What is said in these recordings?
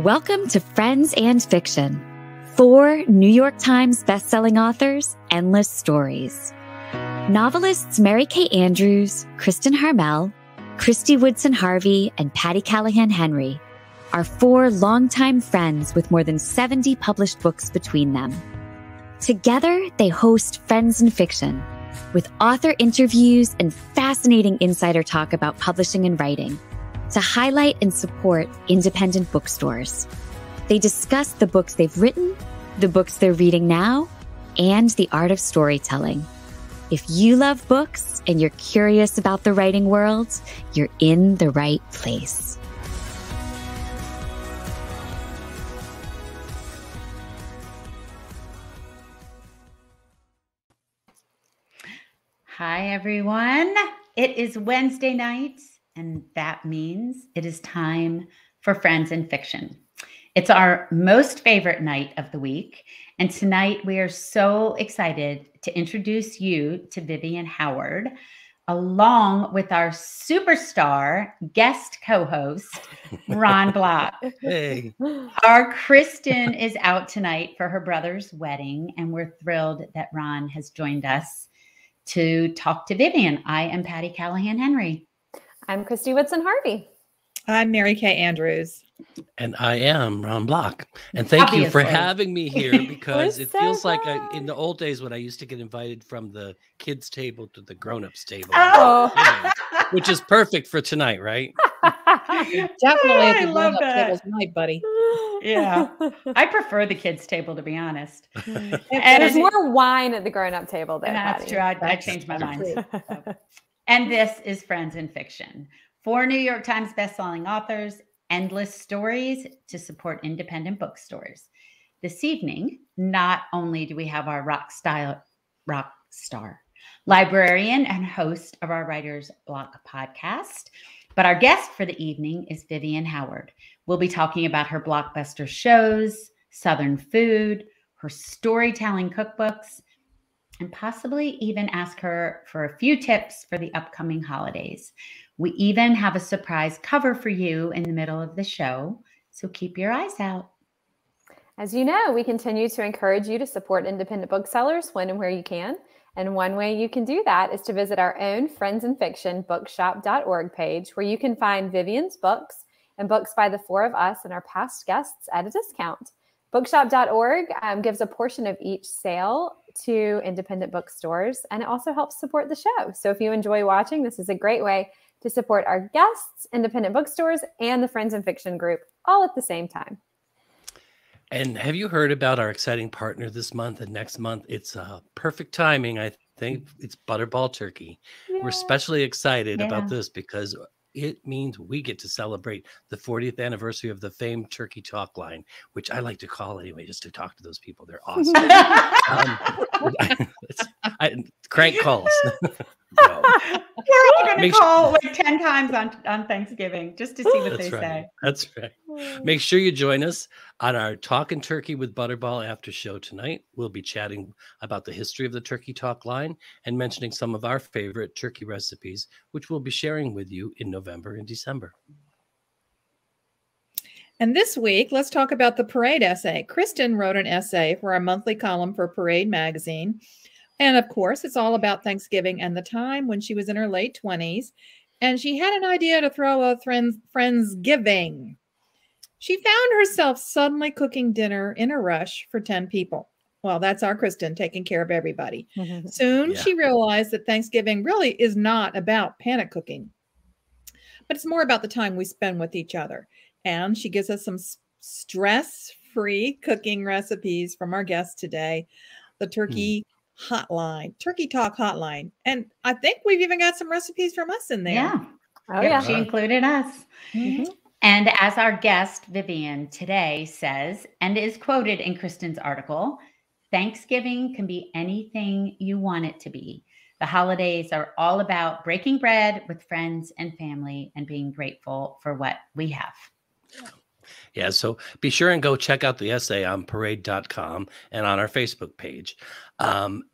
Welcome to Friends and Fiction. Four New York Times bestselling authors, endless stories. Novelists Mary Kay Andrews, Kristin Harmel, Kristy Woodson Harvey, and Patti Callahan Henry are four longtime friends with more than 70 published books between them. Together, they host Friends and Fiction with author interviews and fascinating insider talk about publishing and writing to highlight and support independent bookstores. They discuss the books they've written, the books they're reading now, and the art of storytelling. If you love books and you're curious about the writing world, you're in the right place. Hi, everyone. It is Wednesday night, and that means it is time for Friends and Fiction. It's our most favorite night of the week. And tonight we are so excited to introduce you to Vivian Howard, along with our superstar guest co host, Ron Block. Hey. Our Kristin is out tonight for her brother's wedding, and we're thrilled that Ron has joined us to talk to Vivian. I am Patti Callahan Henry. I'm Kristy Woodson Harvey. I'm Mary Kay Andrews. And I am Ron Block. And thank you for having me here because it so feels like I, in the old days when I used to get invited from the kids' table to the grown-ups table, Oh, you know, which is perfect for tonight, right? Definitely I at the love that. tables tonight, buddy. Yeah. I prefer the kids' table, to be honest. And mm. And there's more wine at the grown-up table there. That's Patti. true. I, I changed my true. mind. And this is Friends and Fiction. Four New York Times bestselling authors, endless stories to support independent bookstores. This evening, not only do we have our rock style rock star, librarian and host of our Writers Block podcast, but our guest for the evening is Vivian Howard. We'll be talking about her blockbuster shows, Southern food, her storytelling cookbooks, and possibly even ask her for a few tips for the upcoming holidays. We even have a surprise cover for you in the middle of the show, so keep your eyes out. As you know, we continue to encourage you to support independent booksellers when and where you can. And one way you can do that is to visit our own Friends and Fiction bookshop.org page, where you can find Vivian's books and books by the four of us and our past guests at a discount. Bookshop.org um, gives a portion of each sale to independent bookstores, and it also helps support the show. So if you enjoy watching, this is a great way to support our guests, independent bookstores, and the Friends and Fiction group all at the same time. And have you heard about our exciting partner this month and next month? It's uh, perfect timing. I think it's Butterball Turkey. We're especially excited Yeah. about this because it means we get to celebrate the 40th anniversary of the famed Turkey Talk line, which I like to call anyway, just to talk to those people. They're awesome. um, it's- I, crank calls. No, We're all going to Make sure- call like 10 times on, on Thanksgiving just to see what that's they right. say. That's right. Oh. Make sure you join us on our Talking Turkey with Butterball after show tonight. We'll be chatting about the history of the Turkey Talk line and mentioning some of our favorite turkey recipes, which we'll be sharing with you in November and December. And this week, let's talk about the parade essay. Kristin wrote an essay for our monthly column for Parade magazine. And of course, it's all about Thanksgiving and the time when she was in her late 20s. And she had an idea to throw a friends Friendsgiving. She found herself suddenly cooking dinner in a rush for 10 people. Well, that's our Kristin taking care of everybody. Mm-hmm. Soon Yeah. she realized that Thanksgiving really is not about panic cooking, but it's more about the time we spend with each other. And she gives us some stress free cooking recipes from our guest today the turkey hmm. Hotline, turkey talk hotline. And I think we've even got some recipes from us in there. Yeah. Oh, Yep, yeah. She included us. Mhm. And as our guest, Vivian, today says, and is quoted in Kristin's article, Thanksgiving can be anything you want it to be. The holidays are all about breaking bread with friends and family and being grateful for what we have. Yeah, so be sure and go check out the essay on parade.com and on our Facebook page. Um,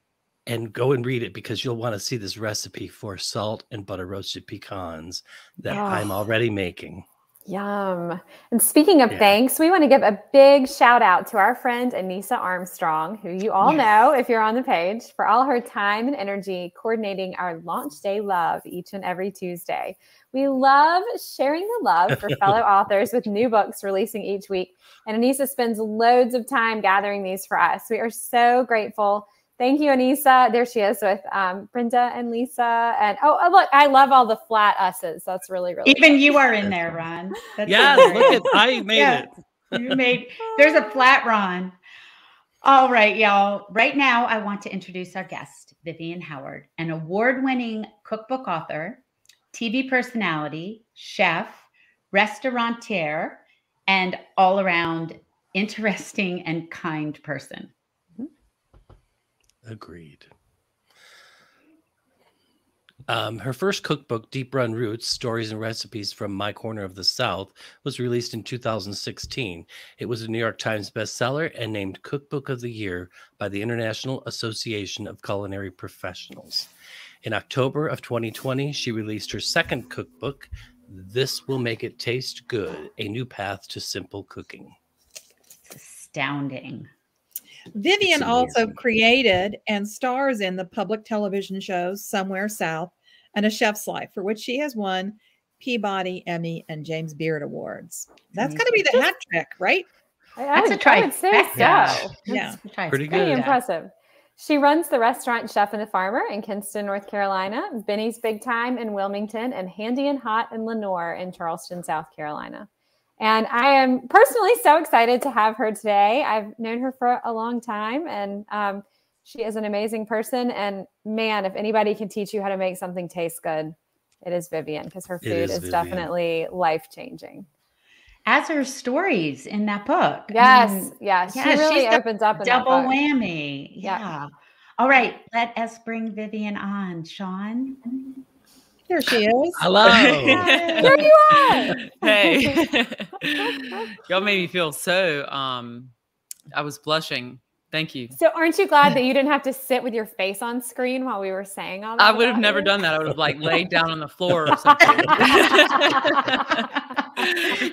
and go and read it because you'll want to see this recipe for salt and butter roasted pecans that I'm Oh. already making. Yum. And speaking of Yeah. thanks, we want to give a big shout out to our friend Anissa Armstrong, who you all Yes. know if you're on the page, for all her time and energy coordinating our launch day love each and every Tuesday. We love sharing the love for fellow authors with new books releasing each week. And Anissa spends loads of time gathering these for us. We are so grateful. Thank you, Anissa. There she is with um, Brenda and Lisa. And oh, oh, look, I love all the flat us's. That's really, really Even you are in there, Ron. That's Yes, great. look at I made Yeah. it. you made there's a flat Ron. All right, y'all. Right now, I want to introduce our guest, Vivian Howard, an award-winning cookbook author, TV personality, chef, restaurateur, and all-around interesting and kind person. Agreed. Um, her first cookbook, Deep Run Roots Stories and Recipes from My Corner of the South, was released in 2016. It was a New York Times bestseller and named Cookbook of the Year by the International Association of Culinary Professionals. In October of 2020, she released her second cookbook, This Will Make It Taste Good A New Path to Simple Cooking. It's astounding. Vivian also created and stars in the public television shows Somewhere South and A Chef's Life, for which she has won Peabody, Emmy, and James Beard Awards. That's got to be the hat trick, right? I, I That's a would, I would say so. trifecta. Yeah. Try Pretty Pretty good. impressive. She runs the restaurant Chef and the Farmer in Kinston, North Carolina, Benny's Big Time in Wilmington, and Handy and Hot in Lenoir in Charleston, South Carolina. And I am personally so excited to have her today. I've known her for a long time, and um, she is an amazing person. And man, if anybody can teach you how to make something taste good, it is Vivian because her food is is, definitely life changing. As are stories in that book. I Yes, mean, yeah, she yeah, really opens up in that double book. whammy. Yeah. Yeah. All right, let us bring Vivian on. Sean. There she is. Hello. There you are. hey. Y'all made me feel so um I was blushing. Thank you. So aren't you glad that you didn't have to sit with your face on screen while we were saying all that? I would have never you? done that. I would have like laid down on the floor or something.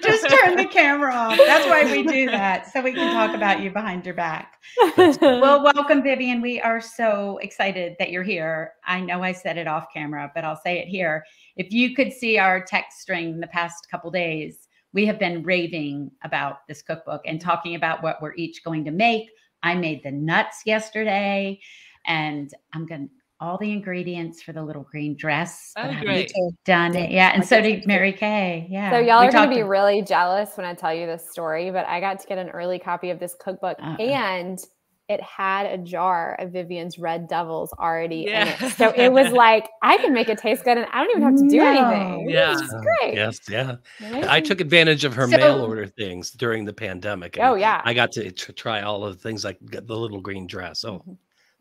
Just turn the camera off. That's why we do that, so we can talk about you behind your back. Well, welcome, Vivian. We are so excited that you're here. I know I said it off camera, but I'll say it here. If you could see our text string the past couple days, we have been raving about this cookbook and talking about what we're each going to make. I made the nuts yesterday, and I'm going to all the ingredients for the little green dress. but Oh, great. Done it, yeah, and so did Mary Kay. Yeah, So y'all We are going to be really jealous when I tell you this story, but I got to get an early copy of this cookbook Uh-uh. and it had a jar of Vivian's Red Devils already in it. So it was like I can make it taste good and I don't even have to do No. anything. Yeah. This is great. Yes, yeah. I took advantage of her So- mail order things during the pandemic. and Oh yeah. I got to try all of the things like the the little green dress. Oh,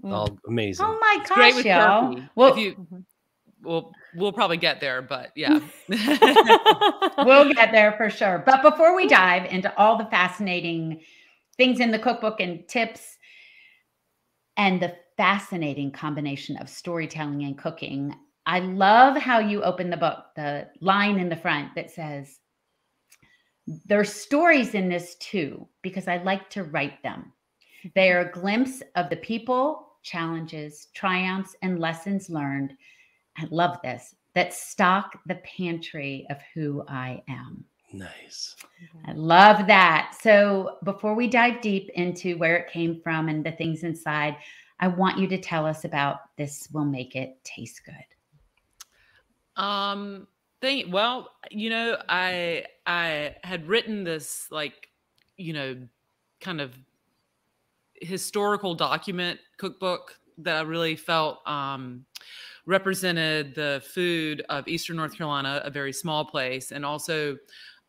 Mm. all amazing. Oh my It's great gosh, with y'all! Well, if you Mhm. well we'll probably get there, but yeah. we'll get there for sure. But before we dive into all the fascinating things in the cookbook and tips and the fascinating combination of storytelling and cooking, I love how you open the book, the line in the front that says, There's stories in this too, because I like to write them. They are a glimpse of the people, challenges, triumphs, and lessons learned. I love this that stock the pantry of who I am. Nice. I love that. So, before we dive deep into where it came from and the things inside, I want you to tell us about this will make it taste good. Um, thank. Well, you know, I I had written this like, you know, kind of historical document cookbook that I really felt um, represented the food of Eastern North Carolina, a very small place, and also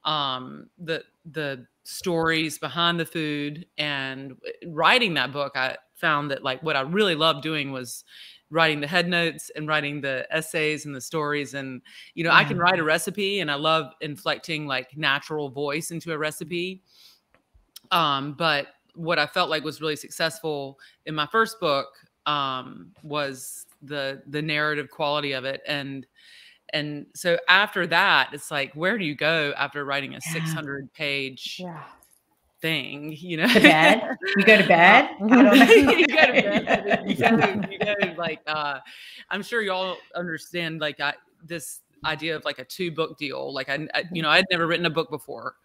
um, the the stories behind the food. And writing that book, I found that like what I really loved doing was writing the head notes and writing the essays and the stories. And you know i can write a recipe and i love inflecting like natural voice into a recipe. Um but what i felt like was really successful in my first book um was the the narrative quality of it. And And so after that, it's like, where do you go after writing a Yeah. 600 page Yeah. thing? You know, To bed? You go to bed? Don't know. you go to bed. You go, you go like uh, I'm sure y'all understand like I, this idea of like a two book deal. Like I, I, you know, I'd never written a book before,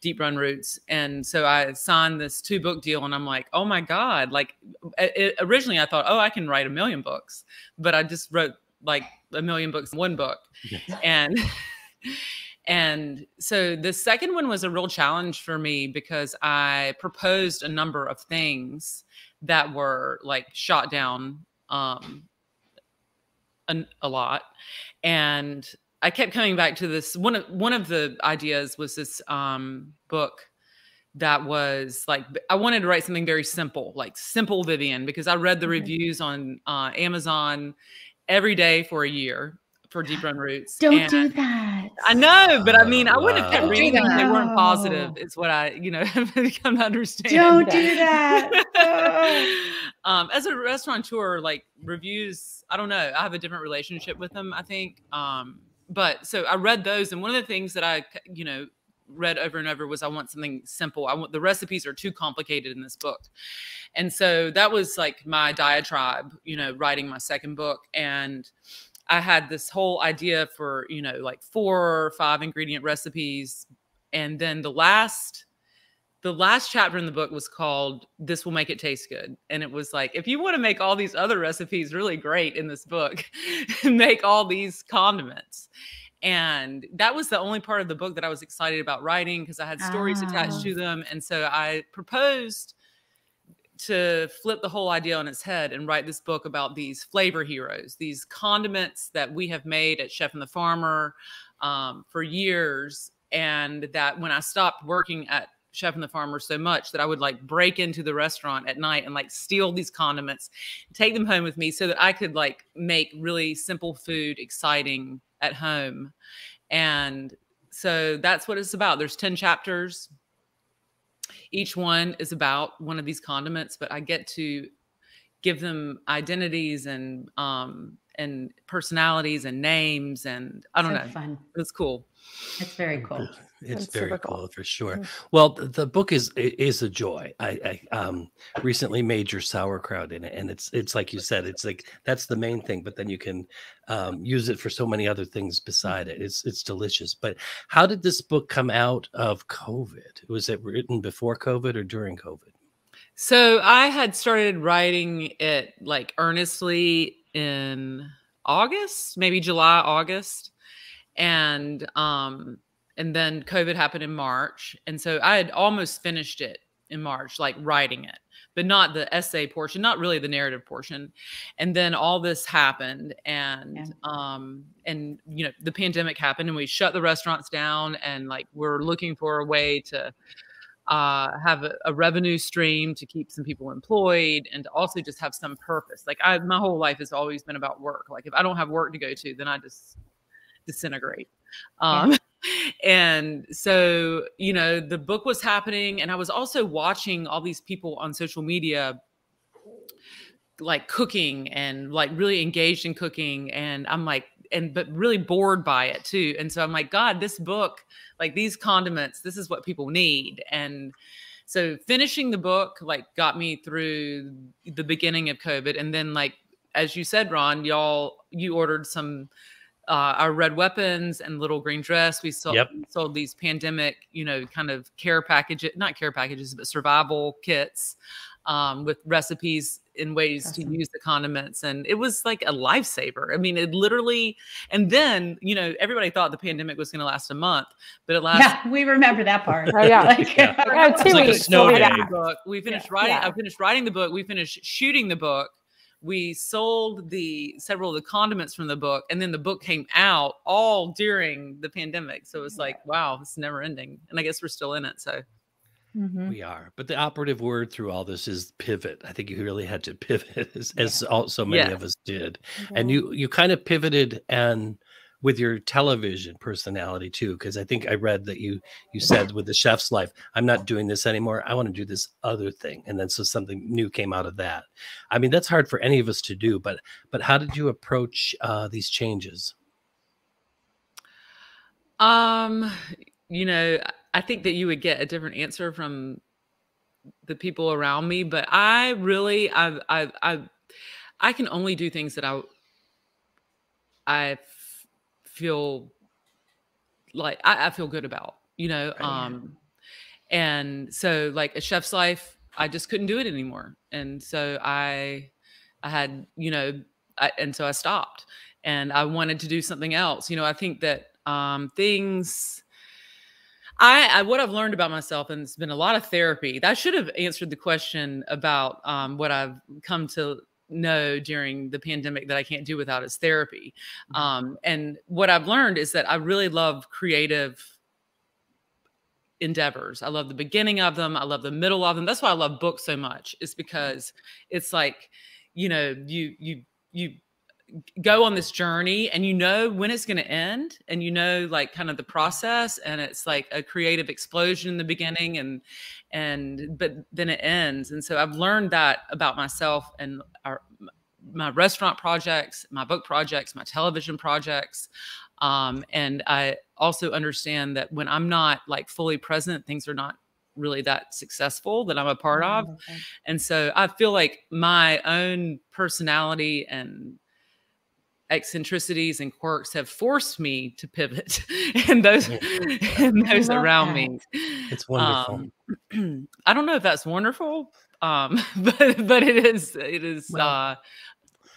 Deep Run Roots, and so I signed this two book deal, and I'm like, oh my god! Like it, originally, I thought, oh, I can write a million books, but I just wrote like a million books in one book, and. And so the second one was a real challenge for me because I proposed a number of things that were like shot down um, an, a lot. And I kept coming back to this. One of one of the ideas was this um, book that was like I wanted to write something very simple, like simple Vivian, because I read the Mhm. reviews on uh, Amazon every day for a year for Deep Run Roots. Don't and- do that. I know, but I mean, I wouldn't have kept reading them if they weren't positive. It's what I, you know, have become to understand. Don't do that. Oh. um, as a restaurateur, like reviews, I don't know. I have a different relationship with them. I think. Um, but so I read those, and one of the things that I, you know, read over and over was I want something simple. I want the recipes are too complicated in this book, and so that was like my diatribe. You know, writing my second book and. I had this whole idea for, you know, like four or five ingredient recipes. And then the last the last chapter in the book was called This Will Make It Taste Good. And it was like, if you want to make all these other recipes really great in this book, make all these condiments. And that was the only part of the book that I was excited about writing because I had stories Ah. attached to them. And so I proposed to flip the whole idea on its head and write this book about these flavor heroes, these condiments that we have made at Chef and the Farmer um, for years. And that when I stopped working at Chef and the Farmer so much that I would like break into the restaurant at night and like steal these condiments, take them home with me so that I could like make really simple food exciting at home. And so that's what it's about. There's 10 chapters each one is about one of these condiments but i get to give them identities and um and personalities and names and i don't so know fun. it's cool It's very cool. It's very super cool. for sure. Mm. Well, the book is is a joy. I, I um recently made your sauerkraut in it, and it's it's like you said, it's like that's the main thing. But then you can um, use it for so many other things beside it. It's it's delicious. But how did this book come out of COVID? Was it written before COVID or during COVID? so i had started writing it like earnestly in august maybe july august and um and then covid happened in march and so i had almost finished it in march like writing it but not the essay portion not really the narrative portion and then all this happened and Yeah. um and you know the pandemic happened and we shut the restaurants down and like we're looking for a way to uh, have a, a revenue stream to keep some people employed and to also just have some purpose. Like I, my whole life has always been about work. Like if I don't have work to go to, then I just disintegrate. Um, and so, you know, the book was happening, and I was also watching all these people on social media like cooking and like really engaged in cooking and i'm like and but really bored by it too. And so i'm like god this book like these condiments this is what people need. And so finishing the book like got me through the beginning of covid and then like as you said ron y'all you ordered some uh, our red weapons and little green dress we sold, Yep. sold these pandemic you know kind of care packages not care packages but survival kits um, with recipes in ways Awesome. to use the condiments and it was like a lifesaver i mean it literally and then you know everybody thought the pandemic was going to last a month but it lasted Yeah, we remember that part. Oh, yeah. Like, Yeah. Oh, two It's like a snow day. We finished writing. Yeah. I finished writing the book. We finished shooting the book. We sold the several of the condiments from the book, and then the book came out all during the pandemic. So it's like, wow, it's never ending. And I guess we're still in it. So Mhm. We are, but the operative word through all this is pivot. I think you really had to pivot, as, as all, so many Yeah. of us did. and you you kind of pivoted and with your television personality too because i think i read that you you said with the chef's life i'm not doing this anymore i want to do this other thing and then so something new came out of that. I mean that's hard for any of us to do but but how did you approach uh, these changes? Um, you know, I think that you would get a different answer from the people around me, but I really, I, I, I, I can only do things that I, I feel like I, I feel good about, you know. Right. Um, and so like a chef's life, I just couldn't do it anymore, and so I, I had, you know, I, and so I stopped, and I wanted to do something else. You know, I think that um, things. I, I what I've learned about myself, and it's been a lot of therapy. That should have answered the question about um, what I've come to know during the pandemic that I can't do without is therapy. Um, and what I've learned is that I really love creative endeavors. I love the beginning of them. I love the middle of them. That's why I love books so much. Is because it's like, you know, you you you go on this journey and you know when it's going to end and you know like kind of the process and it's like a creative explosion in the beginning and and but then it ends and so i've learned that about myself and our my restaurant projects my book projects my television projects um, and i also understand that when i'm not like fully present things are not really that successful that i'm a part of Okay. and so i feel like my own personality and eccentricities and quirks have forced me to pivot and those and those around that. me It's wonderful. um, i don't know if that's wonderful um but but it is it is Well- uh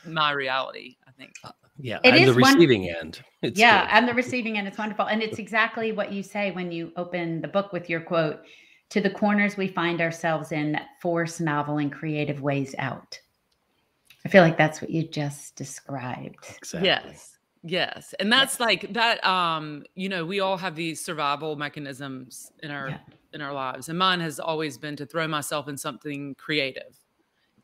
my reality i think yeah, It and the is one- receiving end. It's yeah, good. and the receiving end, it's wonderful. And it's exactly what you say when you open the book with your quote to the corners we find ourselves in that force novel and creative ways out. I feel like that's what you just described. exactly. yes yes and that's like that um you know we all have these survival mechanisms in our Yeah. in our lives and mine has always been to throw myself in something creative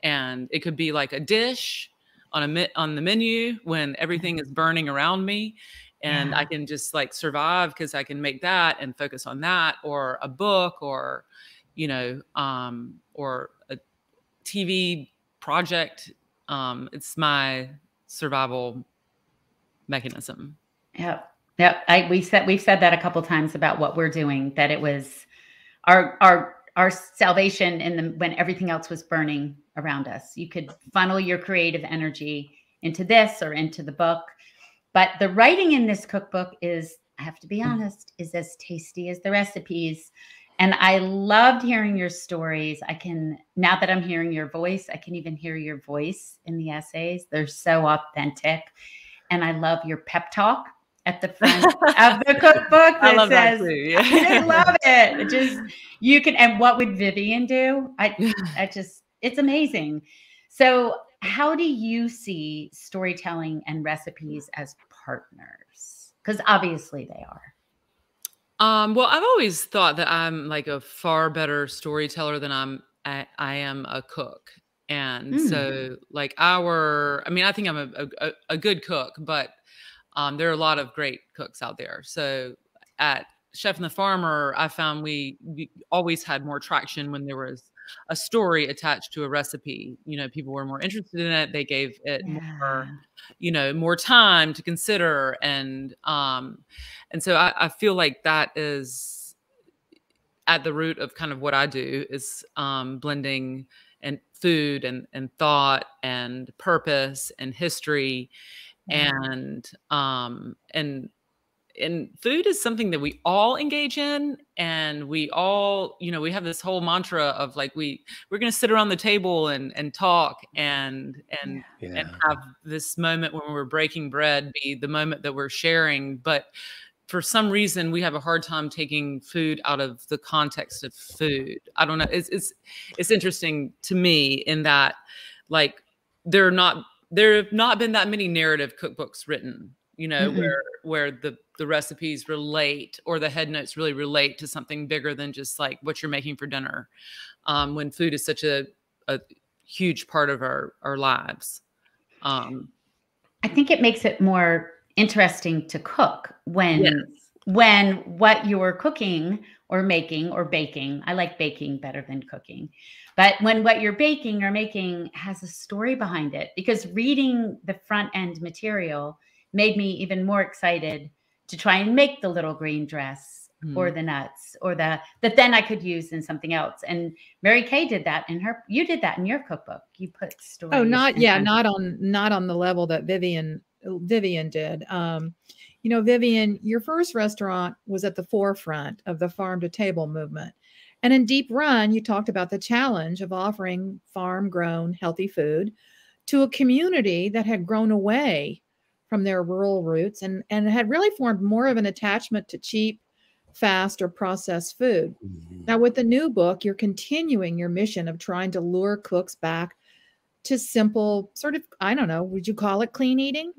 and it could be like a dish on a mi- on the menu when everything is burning around me and Yeah. i can just like survive because i can make that and focus on that or a book or you know um or a tv project um it's my survival mechanism Yep. Yep. I we said we've said that a couple times about what we're doing, that it was our our our salvation in the when everything else was burning around us. You could funnel your creative energy into this or into the book. But the writing in this cookbook is, I have to be honest, is as tasty as the recipes. And I loved hearing your stories. I can, now that I'm hearing your voice, I can even hear your voice in the essays. They're so authentic. And I love your pep talk at the front of the cookbook i that love that says, too I love it. It Just you can, and what would Vivian do? I, I just, it's amazing. So, how do you see storytelling and recipes as partners? Because obviously they are. Um, well, I've always thought that I'm like a far better storyteller than I'm I, I am a cook. And Mm. so like our I mean, I think I'm a, a, a good cook, but um, there are a lot of great cooks out there. So at Chef and the Farmer, I found we, we always had more traction when there was a story attached to a recipe. You know, people were more interested in it. They gave it more you know more time to consider and um and so I, I feel like that is at the root of kind of what i do is um blending and food and and thought and purpose and history Yeah. and um and and food is something that we all engage in and we all you know we have this whole mantra of like we we're going to sit around the table and and talk and and Yeah. and have this moment when we're breaking bread be the moment that we're sharing but for some reason we have a hard time taking food out of the context of food i don't know it's it's it's interesting to me in that like there are not there have not been that many narrative cookbooks written you know Mm-mm. where where the the recipes relate or the head notes really relate to something bigger than just like what you're making for dinner um, when food is such a, a huge part of our our lives um I think it makes it more interesting to cook when Yes. when what you're cooking or making or baking. I like baking better than cooking. But when what you're baking or making has a story behind it because reading the front end material made me even more excited to try and make the little green dress or Mm. the nuts or the that then I could use in something else. And Mary Kay did that in her. You did that in your cookbook. You put stories. Oh, not yeah, of- not on not on the level that Vivian Vivian did. Um, you know, Vivian, your first restaurant was at the forefront of the farm to table movement. And in Deep Run, you talked about the challenge of offering farm grown healthy food to a community that had grown away from their rural roots and, and had really formed more of an attachment to cheap, fast, or processed food. Mhm. Now, with the new book, you're continuing your mission of trying to lure cooks back to simple, sort of, I don't know, would you call it clean eating?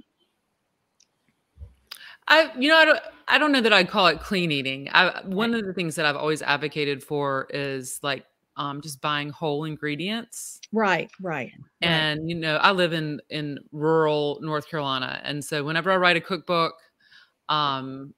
I, you know, I don't, I don't know that I'd call it clean eating. I, one of the things that I've always advocated for is like um, just buying whole ingredients. Right, right. right. And you know, I live in in rural North Carolina, and so whenever I write a cookbook, um,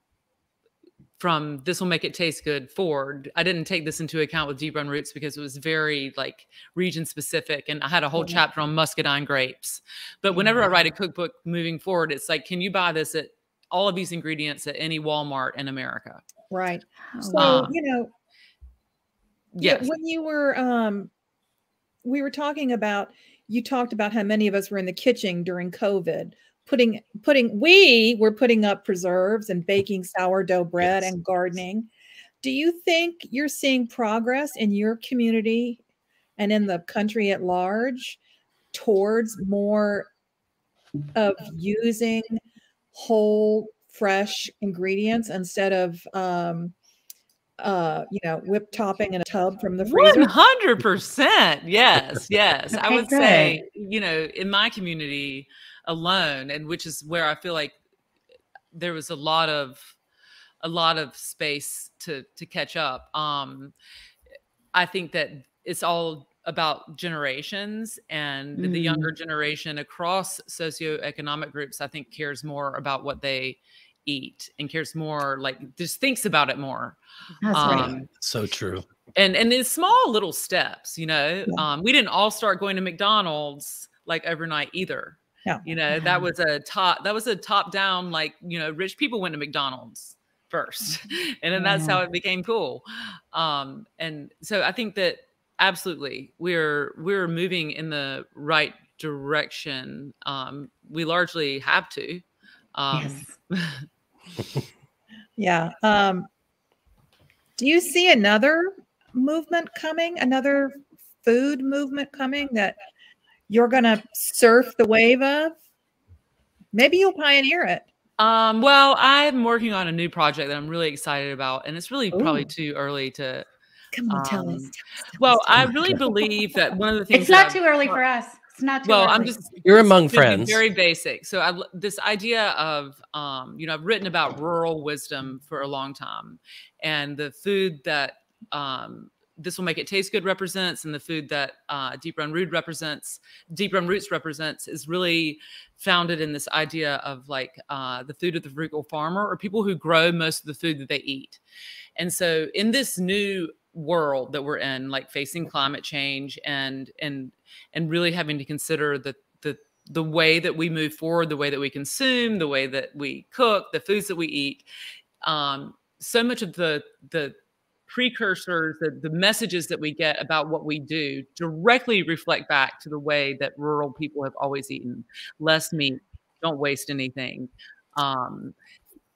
from this will make it taste good forward, I didn't take this into account with Deep Run Roots because it was very like region specific, and I had a whole Yeah. chapter on muscadine grapes. But whenever I write a cookbook moving forward, it's like, can you buy this at all of these ingredients at any Walmart in America? right. So, wow. you know, yeah, Yes. when you were um we were talking about you talked about how many of us were in the kitchen during covid putting putting we were putting up preserves and baking sourdough bread Yes. and gardening do you think you're seeing progress in your community and in the country at large towards more of using whole fresh ingredients instead of um uh you know whip topping in a tub from the One freezer hundred percent. Yes, yes. I Okay, would say, you know, in my community alone, and which is where I feel like there was a lot of a lot of space to to catch up. Um, I think that it's all about generations and the Mm. younger generation across socioeconomic groups i think cares more about what they eat and cares more like just thinks about it more That's right. um, So true. and and it's small little steps you know Yeah. um we didn't all start going to mcdonald's like overnight either No. you know Yeah. that was a top that was a top down like you know rich people went to mcdonald's first and then that's how it became cool um and so i think that absolutely we're we're moving in the right direction um we largely have to um yes. Yeah. Um, do you see another movement coming, another food movement coming that you're going to surf the wave of? Maybe you'll pioneer it. Um, well, I'm working on a new project that I'm really excited about, and it's really probably too early to. Come on, tell us. Um, tell us, tell Well, us, tell I really believe that one of the things It's not too I've- early for us. It's not too Well, early. I'm just You're among gonna friends. Very basic. So I l- this idea of um, you know I've written about rural wisdom for a long time, and the food that um, this will make it taste good represents, and the food that uh, Deep Run Root represents, Deep Run Roots represents, is really founded in this idea of like uh, the food of the frugal farmer, or people who grow most of the food that they eat. And so in this new world that we're in, like facing climate change and and and really having to consider the the the way that we move forward, the way that we consume, the way that we cook, the foods that we eat. Um, so much of the the precursors, the, the messages that we get about what we do directly reflect back to the way that rural people have always eaten less meat, don't waste anything. Um,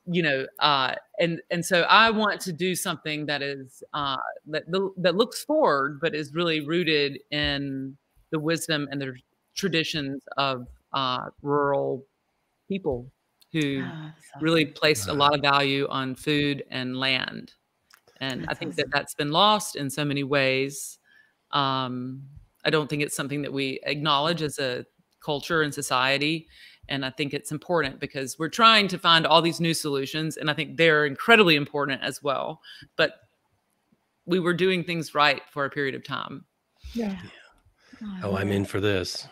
you know, uh, and and so I want to do something that is uh, that that looks forward, but is really rooted in the wisdom and the traditions of uh, rural people who that's awesome. really placed a lot of value on food and land. And I think awesome. that that's been lost in so many ways. Um, I don't think it's something that we acknowledge as a culture and society. And I think it's important because we're trying to find all these new solutions. And I think they're incredibly important as well. But we were doing things right for a period of time. Yeah. Oh, I'm in for this.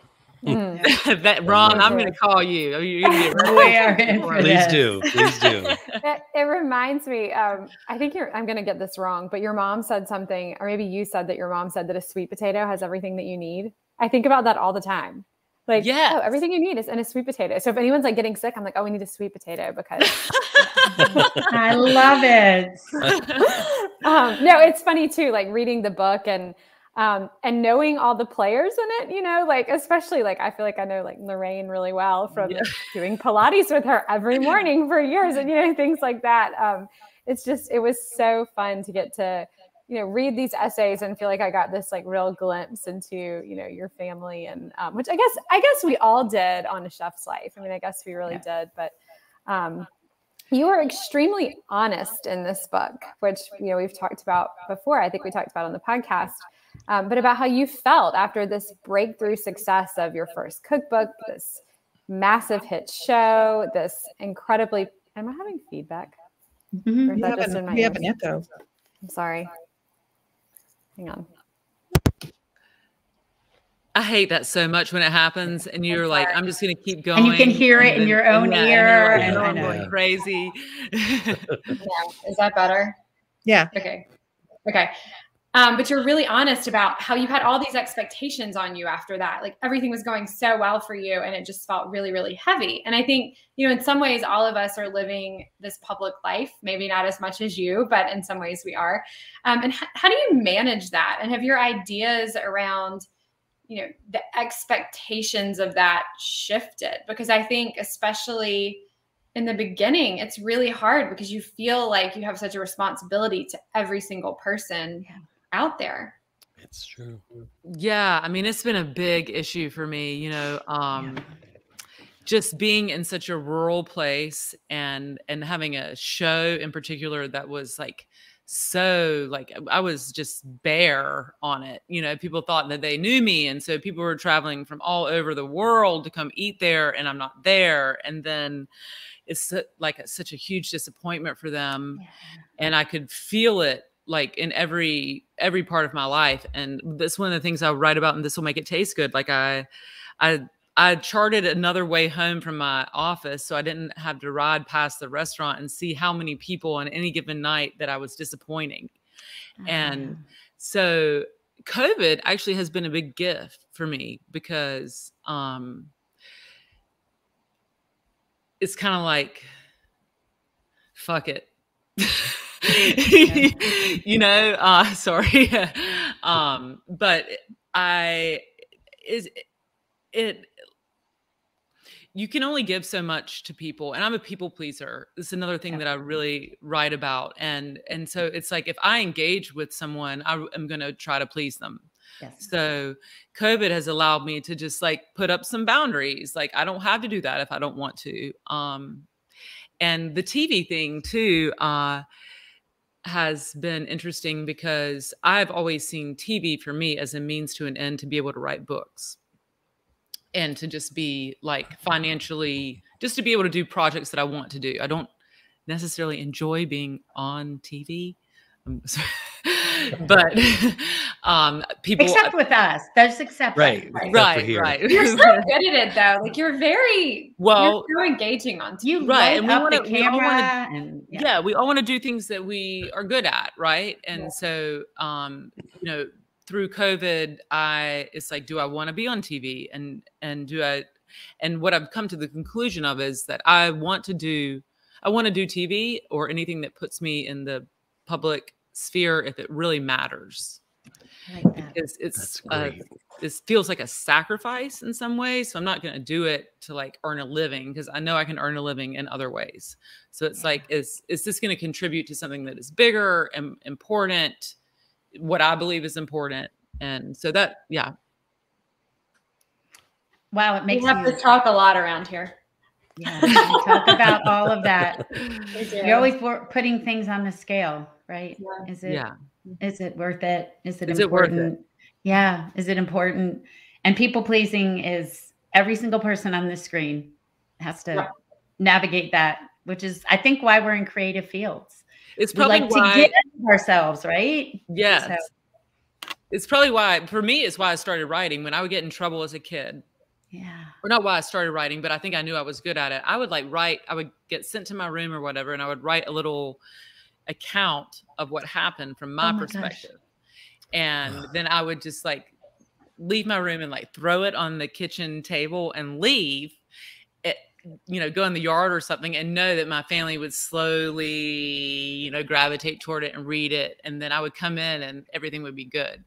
Mm. that Ron, I'm going to call you. Oh, You're going to get We are in for Please this. do. Please do. It, it reminds me. Um, I think you're. I'm going to get this wrong, but your mom said something, or maybe you said that your mom said that a sweet potato has everything that you need. I think about that all the time. Like, Yes. oh, everything you need is in a sweet potato. So if anyone's like getting sick, I'm like, oh, we need a sweet potato because I love it. um, no, it's funny too, like reading the book and um, and knowing all the players in it, you know, like especially like I feel like I know like Lorraine really well from Yeah. doing Pilates with her every morning for years and you know things like that. Um, it's just it was so fun to get to you know read these essays and feel like I got this like real glimpse into you know your family and um, which I guess I guess we all did on a chef's life. I mean, I guess we really did, but um, you are extremely honest in this book, which you know we've talked about before. I think we talked about on the podcast, um, but about how you felt after this breakthrough success of your first cookbook, this massive hit show, this incredibly. Am I having feedback? Mhm. We have, an, we have an echo. I'm sorry. Hang on. I hate that so much when it happens, and you're like, I'm just gonna keep going, And you can hear it in your own yeah, ear, you're like, and "Oh, I I'm know. going crazy. Yeah. Is that better? Yeah. Okay. Okay. Um, but you're really honest about how you had all these expectations on you after that. Like everything was going so well for you and it just felt really, really heavy. And I think, you know, in some ways, all of us are living this public life, maybe not as much as you, but in some ways we are. Um, and h- how do you manage that? And have your ideas around, you know, the expectations of that shifted? Because I think, especially, in the beginning, it's really hard because you feel like you have such a responsibility to every single person Yeah. Out there. It's true. Yeah, I mean, it's been a big issue for me, you know, um just being in such a rural place and and having a show in particular that was like so like I was just bare on it. You know, people thought that they knew me and so people were traveling from all over the world to come eat there and I'm not there and then it's like a, such a huge disappointment for them and I could feel it like in every every part of my life and that's one of the things i write about and this will make it taste good like i i i charted another way home from my office so i didn't have to ride past the restaurant and see how many people on any given night that i was disappointing and so covid actually has been a big gift for me because um it's kind of like fuck it you know uh sorry um but i is it you can only give so much to people and i'm a people pleaser it's another thing that i really write about and and so it's like if i engage with someone i am going to try to please them Yes. so COVID has allowed me to just like put up some boundaries. Like I don't have to do that if I don't want to. Um, and the TV thing too uh, has been interesting because I've always seen TV for me as a means to an end to be able to write books and to just be like financially, just to be able to do projects that I want to do. I don't necessarily enjoy being on TV. Um, but um people Except with us. that's exceptions. Right. except for right right You're so good at it though. Like you're very well you're so engaging on TV. You Right, and we wanna- the we wanna- camera yeah. we all want to do things that we are good at right and Yeah. so um you know through covid i it's like do i want to be on tv and and do i and what i've come to the conclusion of is that i want to do i want to do tv or anything that puts me in the public sphere if it really matters like because it's That's uh, this feels like a sacrifice in some ways. So I'm not going to do it to like earn a living because I know I can earn a living in other ways. So it's like, is is this going to contribute to something that is bigger and important? What I believe is important, and so that yeah, Wow, it We makes have you to talk a lot around here. yeah, we talk about all of that. You're always putting things on the scale, right? Yeah. Is it yeah, is it worth it? Is it Is it worth it? important? Yeah, is it important? And people pleasing is every single person on this screen has to Yeah. navigate that, which is I think why we're in creative fields. it's We probably like why. to get ourselves, right? yes, So- it's probably why for me. It's why I started writing when I would get in trouble as a kid. Yeah. or not why I started writing, but I think I knew I was good at it. I would like write, I would get sent to my room or whatever, and I would write a little account of what happened from my Oh my gosh. perspective. And then I would just like leave my room and like throw it on the kitchen table and leave it you know go in the yard or something and know that my family would slowly you know gravitate toward it and read it and then i would come in and everything would be good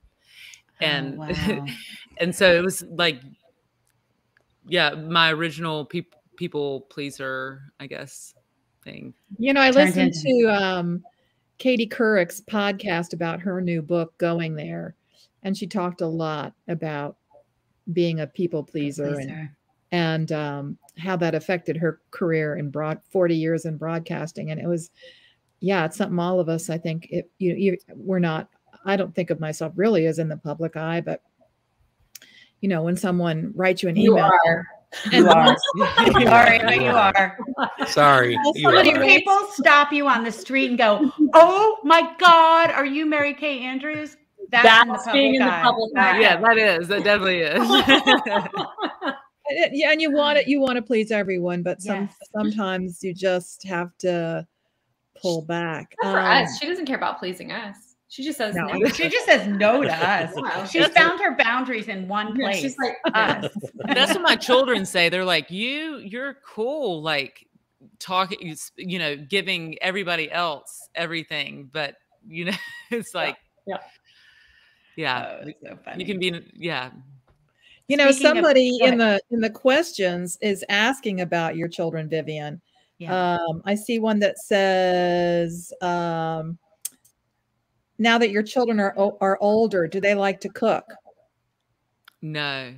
and oh, wow. and so it was like yeah my original people people pleaser i guess thing you know i listened to um katie couric's podcast about her new book going there and she talked a lot about being a people pleaser, pleaser. and and um, how that affected her career in broad 40 years in broadcasting and it was yeah it's something all of us i think it you, you we're not i don't think of myself really as in the public eye but you know when someone writes you an you email are. You are. Sorry, but you are. Sorry. You are. people stop you on the street and go, "Oh my God, are you Mary Kay Andrews?" That's, That's in being in the public eye. Yeah, that is. That definitely is. yeah, and you want it. You want to please everyone, but some yes. sometimes you just have to pull back. For um, us, she doesn't care about pleasing us. She just says no. no. She just says no to us. Wow. She's found her boundaries in one place. She's like us. That's what my children say. They're like, "You, you're cool." Like talking, you know, giving everybody else everything, but you know, it's like, yeah. yeah yeah oh, so you can be yeah you know Speaking somebody of, in the in the questions is asking about your children vivian yeah. um, i see one that says um, now that your children are are older do they like to cook no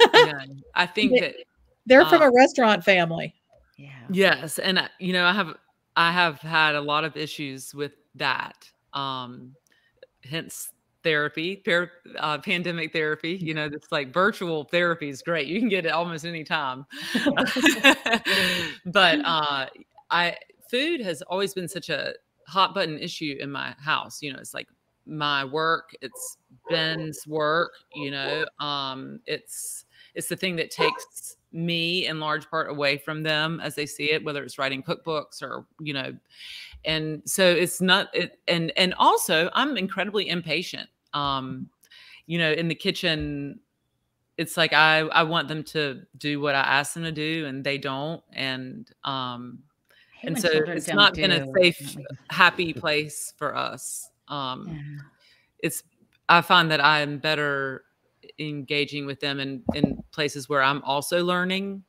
no i think they, that they're from a restaurant family yeah yes and you know i have i have had a lot of issues with that um hence therapy, uh, pandemic therapy. You know, it's like virtual therapy is great. You can get it almost any time. but uh, I food has always been such a hot button issue in my house. You know, it's like my work, it's Ben's work. You know, um, it's it's the thing that takes me in large part away from them as they see it, whether it's writing cookbooks or you know and so it's not it, and and also i'm incredibly impatient um you know in the kitchen it's like i i want them to do what i ask them to do and they don't and um and so it's not been a safe happy place for us um yeah. it's i find that i'm better engaging with them in in places where i'm also learning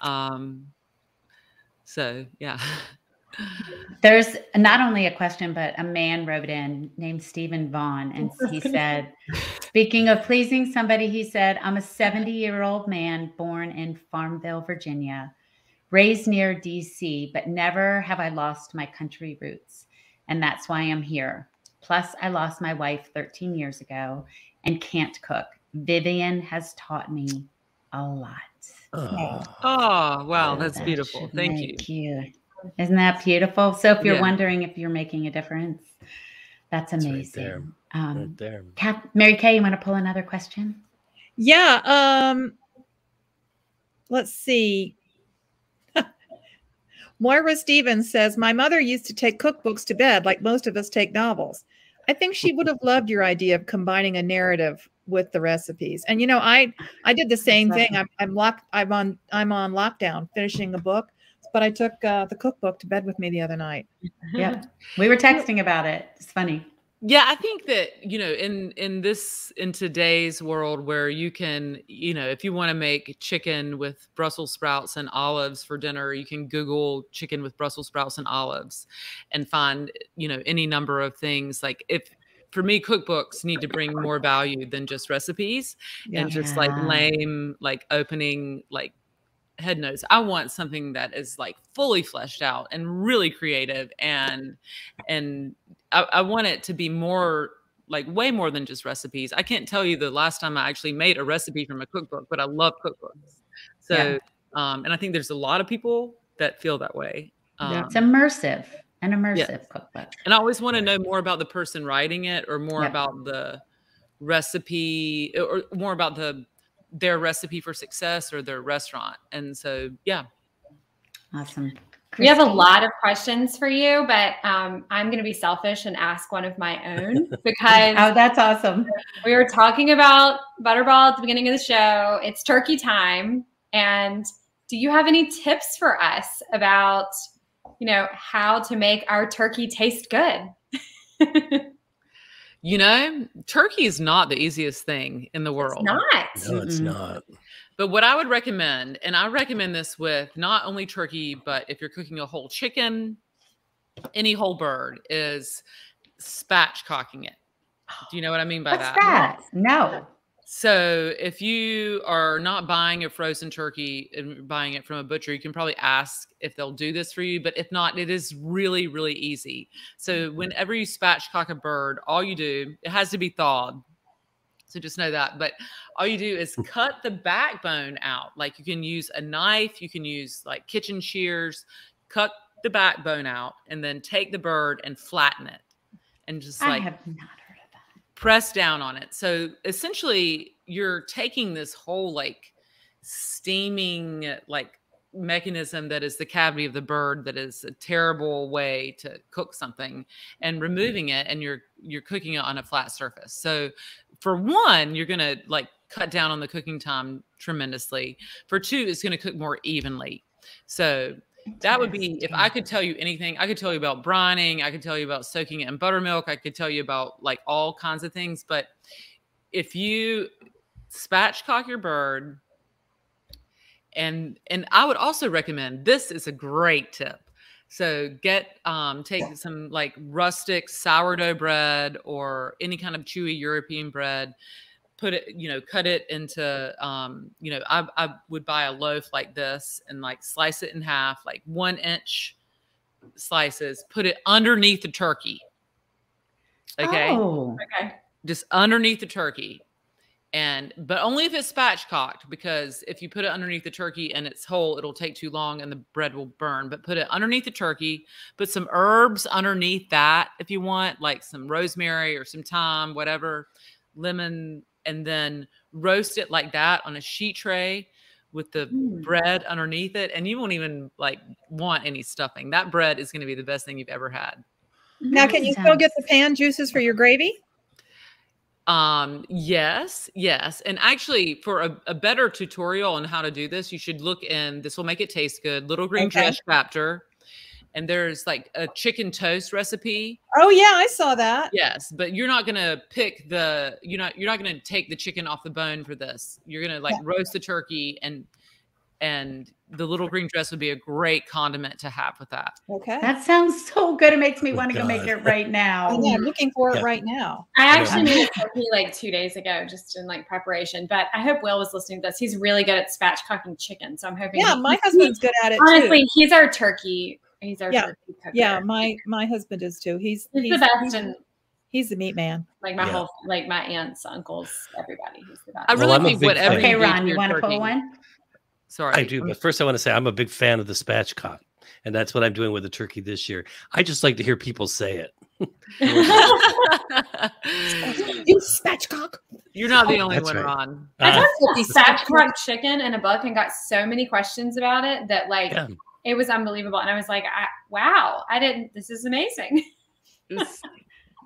um so yeah There's not only a question, but a man wrote in named Stephen Vaughn. And he said, Speaking of pleasing somebody, he said, I'm a 70 year old man born in Farmville, Virginia, raised near DC, but never have I lost my country roots. And that's why I'm here. Plus, I lost my wife 13 years ago and can't cook. Vivian has taught me a lot. Oh, oh wow. That's beautiful. Thank you. you. Isn't that beautiful? So if you're yeah. wondering if you're making a difference, that's amazing. That's right there. Um, right there. Cap- Mary Kay, you want to pull another question? Yeah. Um, let's see. Moira Stevens says, My mother used to take cookbooks to bed like most of us take novels. I think she would have loved your idea of combining a narrative with the recipes. And you know, I I did the same thing. I'm I'm locked. I'm on I'm on lockdown, finishing a book but I took uh, the cookbook to bed with me the other night. Yep. We were texting about it. It's funny. Yeah, I think that, you know, in in this in today's world where you can, you know, if you want to make chicken with Brussels sprouts and olives for dinner, you can Google chicken with Brussels sprouts and olives and find, you know, any number of things like if for me cookbooks need to bring more value than just recipes yeah. and just like lame like opening like head notes. I want something that is like fully fleshed out and really creative and and I, I, want it to be more like way more than just recipes. I can't tell you the last time I actually made a recipe from a cookbook, but I love cookbooks. So yeah. um and I think there's a lot of people that feel that way. Um, yeah. It's immersive, an immersive yes. cookbook. And I always want to know more about the person writing it or more about the recipe or more about the their recipe for success or their restaurant. And so, yeah. Awesome. We have a lot of questions for you, but um, I'm going to be selfish and ask one of my own because Oh, that's awesome. we were talking about Butterball at the beginning of the show. It's turkey time. And do you have any tips for us about, you know, how to make our turkey taste good? You know, turkey is not the easiest thing in the world. Not. No, it's not. But what I would recommend, and I recommend this with not only turkey, but if you're cooking a whole chicken, any whole bird, is spatchcocking it. Do you know what I mean by What's that? that? No. So if you are not buying a frozen turkey and buying it from a butcher, you can probably ask if they'll do this for you. But if not, it is really, really easy. So mm-hmm. whenever you spatchcock a bird, all you do, it has to be thawed. So just know that. But all you do is hmm. cut the backbone out. Like you can use a knife, you can use like kitchen shears, cut the backbone out, and then take the bird and flatten it. And just I like have not heard of that. Press down on it. So essentially, you're taking this whole like steaming like mechanism that is the cavity of the bird that is a terrible way to cook something and removing it and you're you're cooking it on a flat surface. So for one, you're going to like cut down on the cooking time tremendously. For two, it's going to cook more evenly. So that would be if I could tell you anything, I could tell you about brining, I could tell you about soaking it in buttermilk, I could tell you about like all kinds of things. But if you spatchcock your bird, and and I would also recommend this is a great tip. So get um take some like rustic sourdough bread or any kind of chewy European bread put it you know cut it into um you know I, I would buy a loaf like this and like slice it in half like one inch slices put it underneath the turkey okay Oh. Okay. just underneath the turkey and but only if it's spatchcocked because if you put it underneath the turkey and it's whole it'll take too long and the bread will burn but put it underneath the turkey put some herbs underneath that if you want like some rosemary or some thyme whatever lemon and then roast it like that on a sheet tray with the Mm. bread underneath it and you won't even like want any stuffing that bread is going to be the best thing you've ever had Now, can you still get the pan juices for your gravy? Um, yes, yes. And actually, for a, a better tutorial on how to do this, you should look in this will make it taste good. Little Green Okay. Dress chapter. And there's like a chicken toast recipe. Oh yeah, I saw that. Yes, but you're not gonna pick the you're not you're not gonna take the chicken off the bone for this. You're gonna like Yeah. roast the turkey and and the little green dress would be a great condiment to have with that. Okay. That sounds so good. It makes me Oh, want to go make it right I now. know, I'm looking for it right now. I Yeah. actually made a turkey like two days ago, just in like preparation. But I hope Will was listening to this. He's really good at spatchcocking chicken, so I'm hoping. Yeah, he- my husband's good at it honestly, too. he's our turkey. He's our Yeah. cooker. Yeah, my my husband is too. He's he's, he's the best, he's, and he's the meat man. like my Yeah. whole, like my aunts, uncles, everybody. He's the best. I really I'm a think big whatever fan. Okay, Ron, you want to pull one? Sorry, I do, but first I want to say I'm a big fan of the spatchcock, and that's what I'm doing with the turkey this year. I just like to hear people say it. You spatchcock. You're not the Oh, only that's one, right. Ron. I Ah, talked about spatchcock chicken in a book and got so many questions about it that like yeah. It was unbelievable. And I was like, I, wow, I didn't. This is amazing. It's-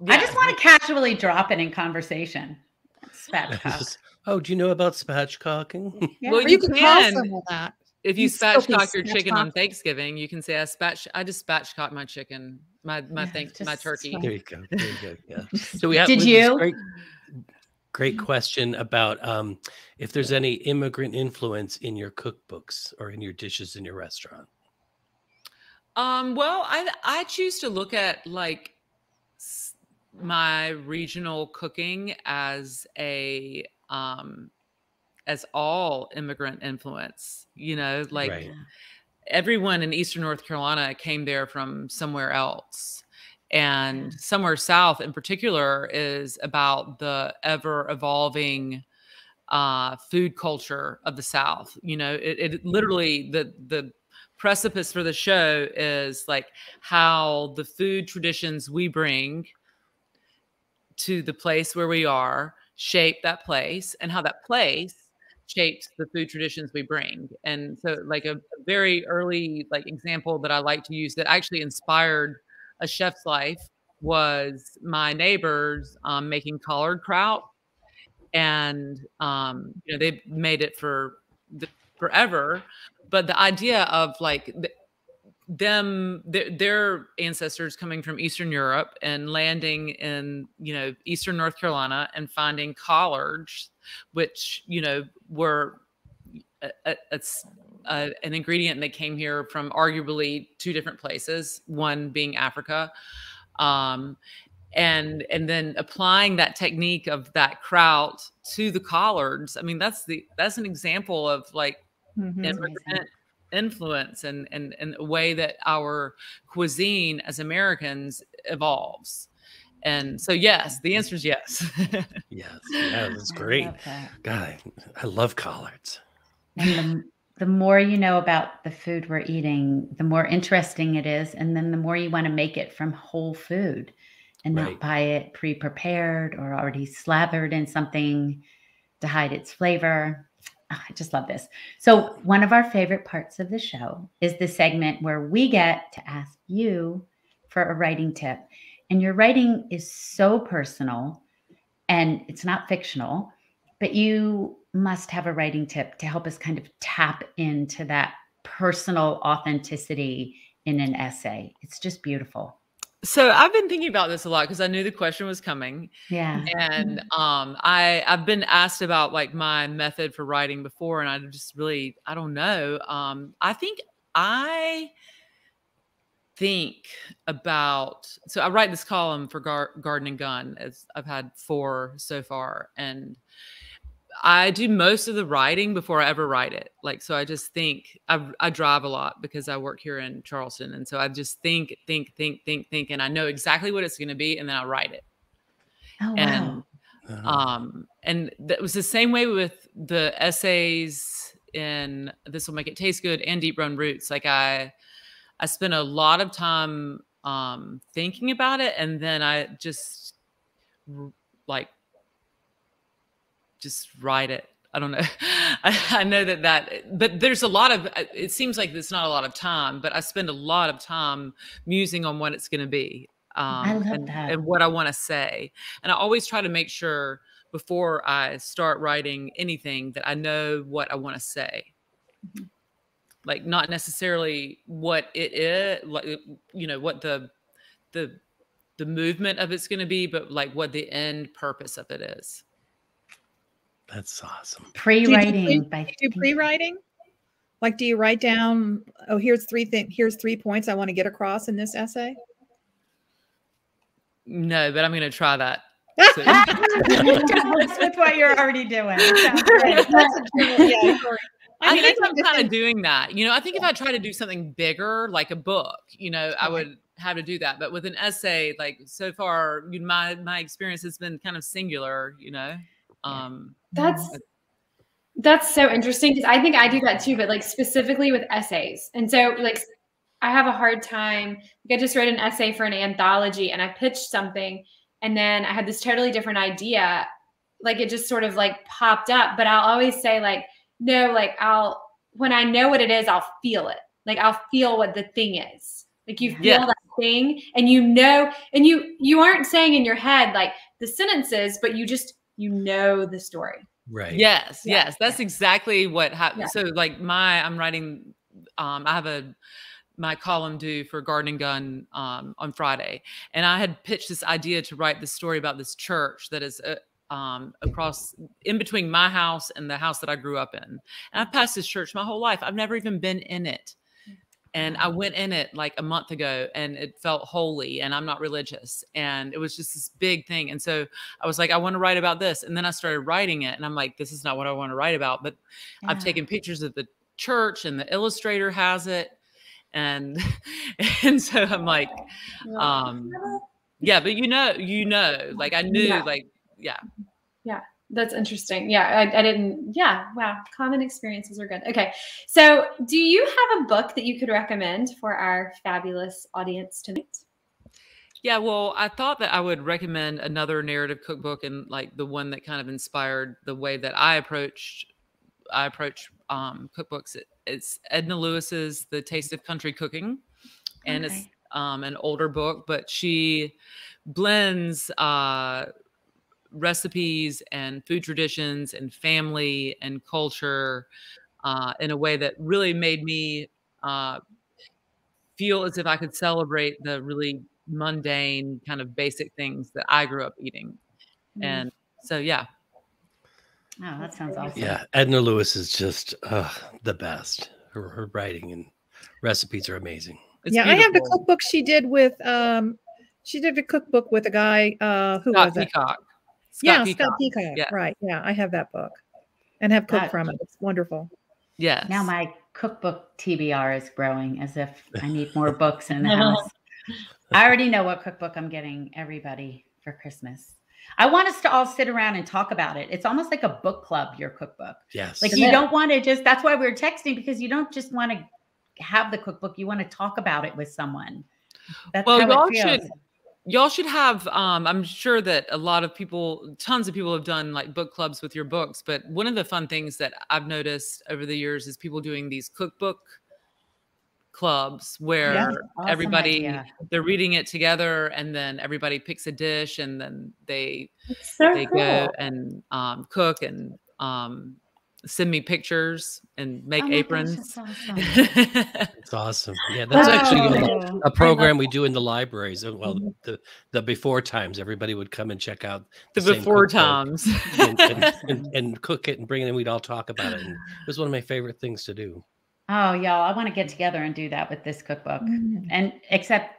I just want to casually drop it in conversation. Spatchcock. Oh, do you know about spatchcocking? Yeah. Well, you you can can. that. if you You spatchcock your chicken on. Thanksgiving, you can say I spatch I just spatchcock my chicken, my my Yeah, thank my turkey. There you go. There you go. Yeah. So we have Did we have this you? Great, great question about um, if there's any immigrant influence in your cookbooks or in your dishes in your restaurant. Um, well, I I choose to look at like my regional cooking as a um as all immigrant influence. You know, like Right. everyone in Eastern North Carolina came there from somewhere else. And somewhere south in particular is about the ever evolving uh, food culture of the South. You know, it, it literally the the precipice for the show is like how the food traditions we bring to the place where we are shape that place and how that place shapes the food traditions we bring. And so, like a, very early like example that I like to use that actually inspired a chef's life was my neighbors um, making collard kraut, and um, you know they made it for the, forever. But the idea of like them their, their, ancestors coming from eastern europe and landing in you know eastern north carolina and finding collards which you know were a, a, a, an ingredient that came here from arguably two different places one being africa um, and and then applying that technique of that kraut to the collards. I mean that's the that's an example of like mm-hmm influence and and and a way that our cuisine as Americans evolves. And so, yes, the answer is yes. yes, yeah, that's great. That. God, I love collards. And the, the more you know about the food we're eating, the more interesting it is, and then the more you want to make it from whole food and right. not buy it pre-prepared or already slathered in something to hide its flavor. Oh, I just love this. So, one of our favorite parts of the show is the segment where we get to ask you for a writing tip. And your writing is so personal and it's not fictional, but you must have a writing tip to help us kind of tap into that personal authenticity in an essay. It's just beautiful. So I've been thinking about this a lot because I knew the question was coming. Yeah. And um I I've been asked about like my method for writing before and I just really I don't know. Um I think I think about so I write this column for Gar- Garden and Gun as I've had four so far and I do most of the writing before I ever write it. Like, so I just think I, I drive a lot because I work here in Charleston. And so I just think, think, think, think, think, and I know exactly what it's going to be. And then I write it. Oh, wow. And, uh-huh. um, and that was the same way with the essays in This Will Make It Taste Good and Deep Run Roots. Like I, I spent a lot of time, um, thinking about it. And then I just like just write it. I don't know. I, I, know that that, but there's a lot of. It seems like there's not a lot of time, but I spend a lot of time musing on what it's going to be. Um, and, and what I want to say, and I always try to make sure before I start writing anything that I know what I want to say. Mm-hmm. Like not necessarily what it is, like you know what the the the movement of it's going to be, but like what the end purpose of it is. That's awesome. Pre-writing. Do you, do, do pre-writing? Like, do you write down? Oh, here's three things. Here's three points I want to get across in this essay. No, but I'm going to try that. with what you're already doing. I, mean, I think I'm kind of doing that. You know, I think if I try to do something bigger, like a book, you know, I would have to do that. But with an essay, like so far, my my experience has been kind of singular. You know. Um, that's that's so interesting because I think I do that too, but like specifically with essays. And so like I have a hard time. Like I just wrote an essay for an anthology and I pitched something and then I had this totally different idea. Like it just sort of like popped up. But I'll always say, like, no, like I'll when I know what it is, I'll feel it. Like I'll feel what the thing is. Like you feel yeah. that thing and you know, and you you aren't saying in your head like the sentences, but you just you know the story. Right. Yes. Yeah. Yes. That's yeah. exactly what happened. Yeah. So like my, I'm writing, um, I have a, my column due for Garden and Gun um, on Friday, and I had pitched this idea to write this story about this church that is uh, um, across in between my house and the house that I grew up in. And I've passed this church my whole life. I've never even been in it and I went in it like a month ago and it felt holy and I'm not religious and it was just this big thing and so I was like I want to write about this and then I started writing it and I'm like this is not what I want to write about but yeah. I've taken pictures of the church and the illustrator has it and and so I'm like um yeah but you know you know like I knew yeah. like yeah yeah that's interesting. Yeah, I, I, didn't. Yeah, wow. Common experiences are good. Okay, so do you have a book that you could recommend for our fabulous audience tonight? Yeah, well, I thought that I would recommend another narrative cookbook and like the one that kind of inspired the way that I approached I approach um, cookbooks. It, it's Edna Lewis's The Taste of Country Cooking, and it's um, an older book, but she blends uh, recipes and food traditions and family and culture uh, in a way that really made me uh, feel as if I could celebrate the really mundane kind of basic things that I grew up eating. And so, yeah, Oh, that sounds awesome. Yeah, Edna Lewis is just uh, the best. Her, her writing and recipes are amazing. it's yeah, I have the cookbook she did with um she did a cookbook with a guy uh who Scott was it? Peacock. yeah, Peacock. Scott Peacock. Yeah. Right. Yeah, I have that book and have cooked That- from it. It's wonderful. Yes. Now my cookbook TBR is growing as if I need more books in the house. I already know what cookbook I'm getting everybody for Christmas. I want us to all sit around and talk about it. It's almost like a book club, your cookbook. Yes. Like you don't want to just that's why we are texting because you don't just want to have the cookbook, you want to talk about it with someone. That's Well, how y'all it feels. should y'all should have um i'm sure that a lot of people tons of people have done like book clubs with your books but one of the fun things that i've noticed over the years is people doing these cookbook clubs where Awesome everybody idea. they're reading it together and then everybody picks a dish and then they so they cool. go and um, cook and um, send me pictures and make Oh my gosh, aprons that's awesome. It's awesome. Yeah, that's actually a, Oh, a program we do in the libraries. uh, Well, the, the before times, everybody would come and check out the same before times and, and, and, and cook it and bring it, and we'd all talk about it. And it was one of my favorite things to do. Oh, y'all, I want to get together and do that with this cookbook. Mm. And except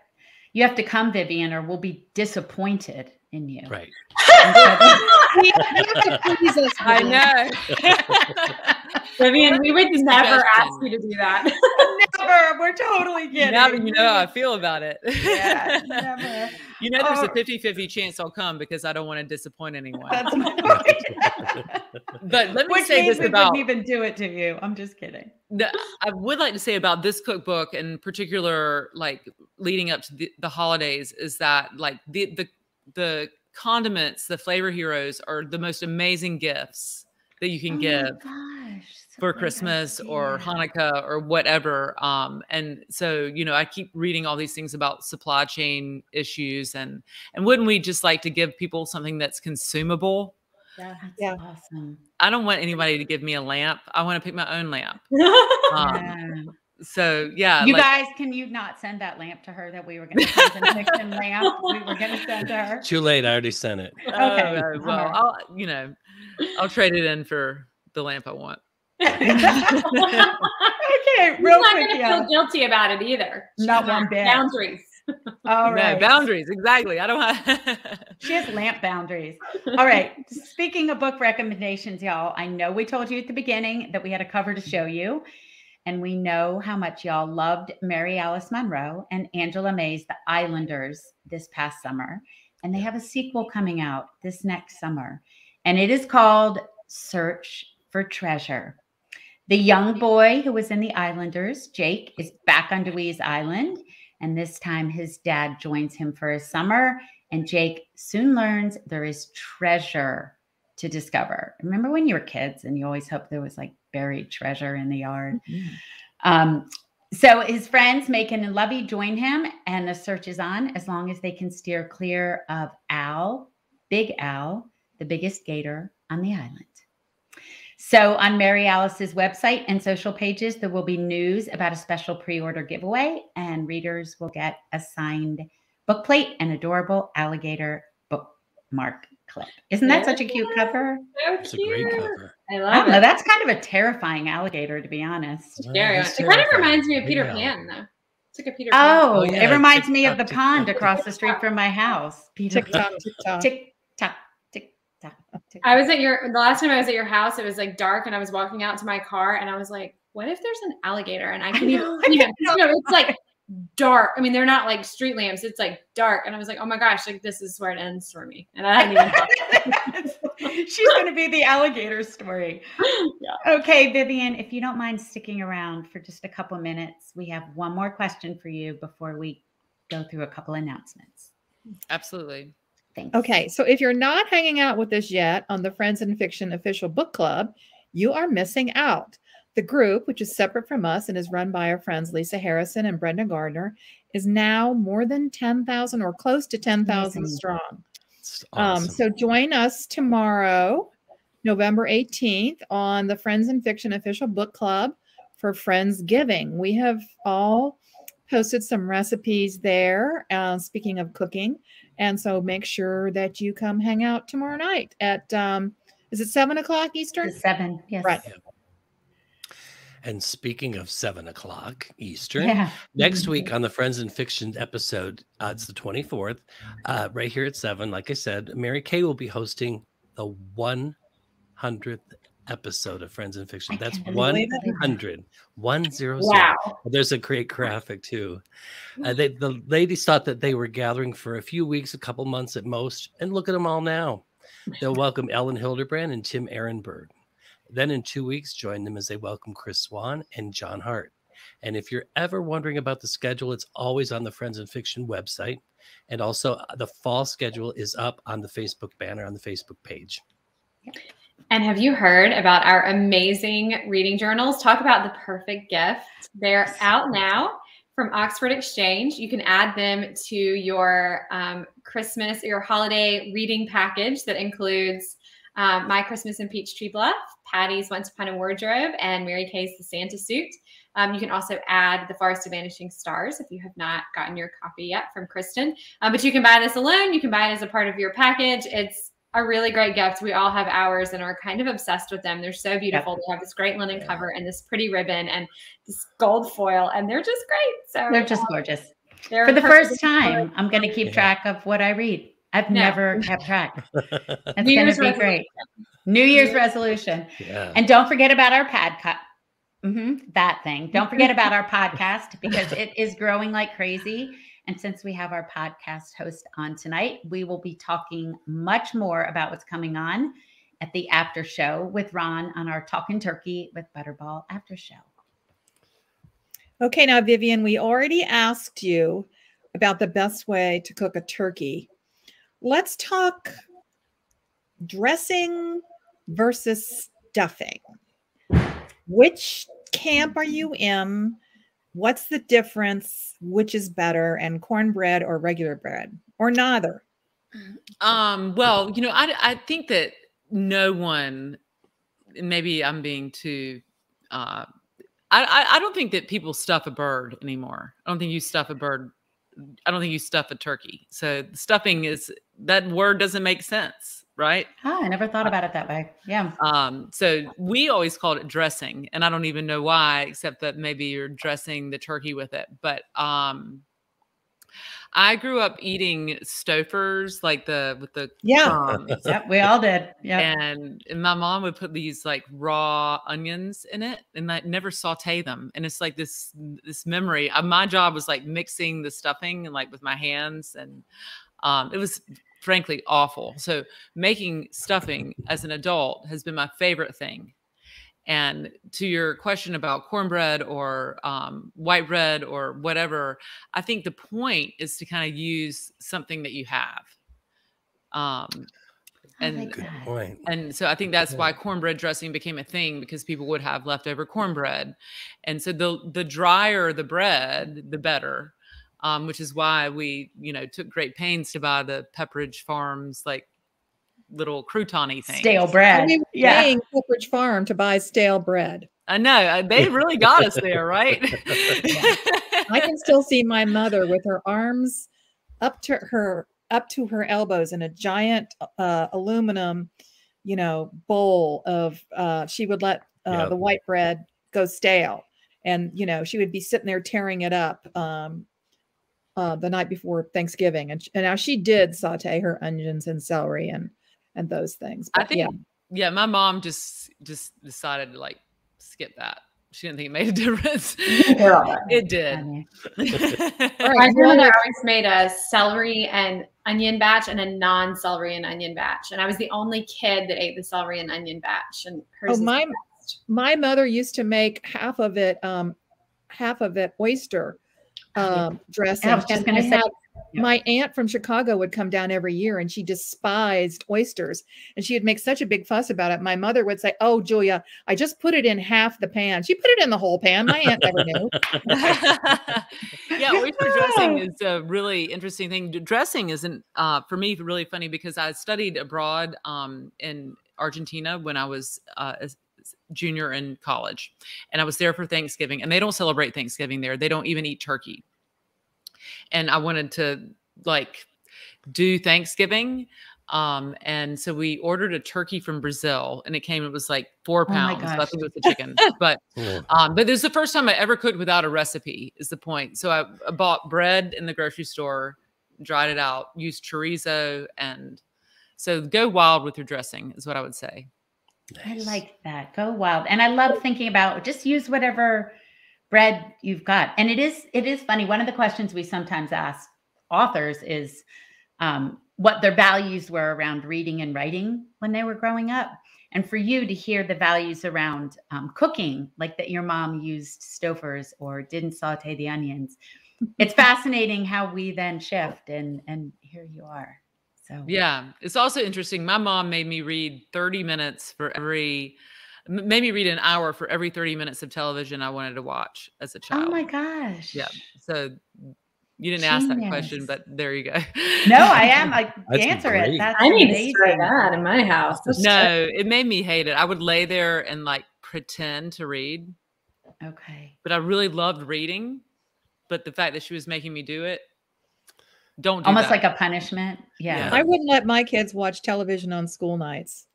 you have to come, Vivian, or we'll be disappointed in you. Right. And so- i know Vivian, we would never ask you to do that. never. We're totally kidding. now that you know how i feel about it Yeah, never. you know there's Oh. a 50-50 chance i'll come because i don't want to disappoint anyone That's my point. but let me Which say this we about wouldn't even do it to you. I'm just kidding. the, I would like to say about this cookbook in particular, like leading up to the, the holidays, is that like the the the condiments, the flavor heroes, are the most amazing gifts that you can Oh give gosh, so for great Christmas or. Hanukkah or whatever. Um, and so you know, I keep reading all these things about supply chain issues, and and wouldn't we just like to give people something that's consumable? That's Yeah. awesome. I don't want anybody to give me a lamp. I want to pick my own lamp. Um, Yeah. So yeah, you like- guys, can you not send that lamp to her that we were going to send the Nixon lamp? We were going to send to her. Too late. I already sent it. Okay, Oh, all well, right. I'll you know, I'll trade it in for the lamp I want. okay, He's real not quick, going to yeah. feel guilty about it either. Not She's one bit. Boundaries. All right. no boundaries, exactly. I don't have. She has lamp boundaries. All right. Speaking of book recommendations, y'all, I know we told you at the beginning that we had a cover to show you. And we know how much y'all loved Mary Alice Monroe and Angela May's The Islanders this past summer. And they have a sequel coming out this next summer. And it is called Search for Treasure. The young boy who was in The Islanders, Jake, is back on Dewees Island. And this time his dad joins him for a summer. And Jake soon learns there is treasure to discover. Remember when you were kids and you always hoped there was like buried treasure in the yard? Um, so his friends, Macon and Lovey, join him, and the search is on as long as they can steer clear of Al, Big Al, the biggest gator on the island. So on Mary Alice's website and social pages, there will be news about a special pre-order giveaway, and readers will get a signed book plate and adorable alligator bookmark clip. Isn't that such a cute cover? So a great cute. cover. I I love don't know. That's kind of a terrifying alligator, to be honest. Well, Scary. he's It kind of reminds me of Peter Al. Pan, though. It's like a Peter Pan. Oh, Oh, yeah, it reminds tick me of the tick pond tock. across the street from my house. Peter Tick tock, tick tock. tick tock, tick tock. I was at your the last time I was at your house. It was like dark, and I was walking out to my car, and I was like, "What if there's an alligator?" And I can know, even, even you know, it's like dark. I mean, they're not like street lamps. It's like dark, and I was like, "Oh my gosh, like this is where it ends for me." And I hadn't even. thought- She's going to be the alligator story. Yeah. Okay, Vivian, if you don't mind sticking around for just a couple minutes, we have one more question for you before we go through a couple announcements. Absolutely. Thanks. Okay, so if you're not hanging out with us yet on the Friends and Fiction official book club, you are missing out. The group, which is separate from us and is run by our friends Lisa Harrison and Brenda Gardner, is now more than 10,000 or close to 10,000 Amazing. strong. It's Um, awesome. so join us tomorrow, November 18th, on the Friends and Fiction official book club for Friendsgiving. We have all posted some recipes there, uh, speaking of cooking. And so make sure that you come hang out tomorrow night at, um, is it seven o'clock Eastern? The seven. Yes. Right. And speaking of seven o'clock Eastern, Yeah. next week on the Friends and Fiction episode, uh, it's the 24th, uh, right here at seven. Like I said, Mary Kay will be hosting the 100th episode of Friends and Fiction. That's can't believe it. 100. 100. Wow. There's a great graphic too. Uh, they, the ladies thought that they were gathering for a few weeks, a couple months at most, and look at them all now. They'll welcome Elin Hilderbrand and Tim Ehrenberg. Then in two weeks, join them as they welcome Chris Swann and John Hart. And if you're ever wondering about the schedule, it's always on the Friends and Fiction website. And also, uh, the fall schedule is up on the Facebook banner on the Facebook page. And have you heard about our amazing reading journals? Talk about the perfect gift. They're out now from Oxford Exchange. You can add them to your um, Christmas or your holiday reading package that includes um, My Christmas in Peachtree Bluff, Patti's Once Upon a Wardrobe, and Mary Kay's The Santa Suit. Um, you can also add The Forest of Vanishing Stars if you have not gotten your copy yet from Kristin. Um, but you can buy this alone. You can buy it as a part of your package. It's a really great gift. We all have ours and are kind of obsessed with them. They're so beautiful. They have this great linen cover and this pretty ribbon and this gold foil, and they're just great. So They're just gorgeous. they're For the first for- time, I'm going to keep Yeah. track of what I read. I've No. never kept track. It's New going to Year's be great. New Year's resolution. yeah. And don't forget about our podcast. Mm-hmm, that thing. Don't forget about our podcast because it is growing like crazy. And since we have our podcast host on tonight, we will be talking much more about what's coming on at the after show with Ron on our Talking Turkey with Butterball after show. Okay, now, Vivian, we already asked you about the best way to cook a turkey. Let's talk dressing versus stuffing. Which camp are you in? What's the difference? Which is better, and cornbread or regular bread, or neither? Um, well, you know, I I think that no one, maybe I'm being too. Uh, I, I I don't think that people stuff a bird anymore. I don't think you stuff a bird. I don't think you stuff a turkey. So stuffing is that word doesn't make sense, right? Ah, I never thought about it that way. Yeah. Um, so we always called it dressing, and I don't even know why, except that maybe you're dressing the turkey with it. But um, I grew up eating Stouffer's, like the with the Yeah. Yep. We all did. Yeah, And, and my mom would put these like raw onions in it and I never saute them. And it's like this this memory. Uh, my job was like mixing the stuffing and like with my hands and um it was frankly awful. So making stuffing as an adult has been my favorite thing. And to your question about cornbread or um, white bread or whatever, I think the point is to kind of use something that you have. Um, I and- like Good point. and so I think that's Yeah. why cornbread dressing became a thing because people would have leftover cornbread. And so the the drier the bread, the better. Um, which is why we, you know, took great pains to buy the Pepperidge Farms like little croutony thing. Stale bread. We were Yeah. paying Pepperidge Farm to buy stale bread. I know uh, they really got us there, right? I can still see my mother with her arms up to her up to her elbows in a giant uh, aluminum, you know, bowl of. Uh, she would let uh, Yep. the white bread go stale, and you know she would be sitting there tearing it up. Um, uh, the night before Thanksgiving, and, and now she did saute her onions and celery and and those things. I think yeah, yeah, my mom just just decided to like skip that. She didn't think it made a difference. Yeah. it did. Funny. All My grandmother always made a celery and onion batch and a non-celery and onion batch, and I was the only kid that ate the celery and onion batch. And hers Oh, my my mother used to make half of it um half of it oyster um dressing I was just gonna say- have Yeah. my aunt from Chicago would come down every year and she despised oysters and she would make such a big fuss about it. My mother would say, Oh, Julia, I just put it in half the pan. She put it in the whole pan. My aunt never knew. yeah, oyster dressing is a really interesting thing. Dressing isn't uh, for me really funny because I studied abroad um, in Argentina when I was uh, a junior in college, and I was there for Thanksgiving. And they don't celebrate Thanksgiving there; they don't even eat turkey. And I wanted to like do Thanksgiving. Um, and so we ordered a turkey from Brazil and it came, it was like four my pounds. So I gosh. think it was a chicken, but Oh, um, but this is the first time I ever cooked without a recipe, is the point. So I, I bought bread in the grocery store, dried it out, used chorizo, and so go wild with your dressing, is what I would say. I like that. Go wild. And I love thinking about just use whatever bread you've got. And it is it is funny. One of the questions we sometimes ask authors is um, what their values were around reading and writing when they were growing up. And for you to hear the values around um, cooking, like that your mom used Stouffer's or didn't saute the onions, it's fascinating how we then shift. And and here you are. So Yeah, it's also interesting. My mom made me read 30 minutes for every, made me read an hour for every 30 minutes of television I wanted to watch as a child. Oh my gosh. Yeah. So you didn't ask that question, but there you go. No, I am I answer great. it. That's I need to start that in my house. That's no, it made me hate it. I would lay there and like pretend to read. Okay. but I really loved reading. But the fact that she was making me do it, don't do Almost that. like a punishment. Yeah. Yeah. I wouldn't let my kids watch television on school nights.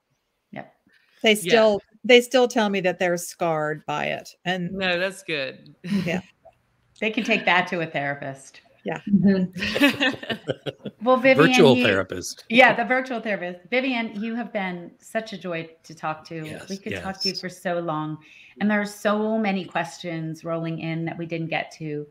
Yep. They still they still tell me that they're scarred by it. And no, that's good. yeah. They can take that to a therapist. Mhm. Well, Vivian, Virtual you- therapist. Yeah, the virtual therapist. Vivian, you have been such a joy to talk to. Yes, we could talk to you for so long. And there are so many questions rolling in that we didn't get to.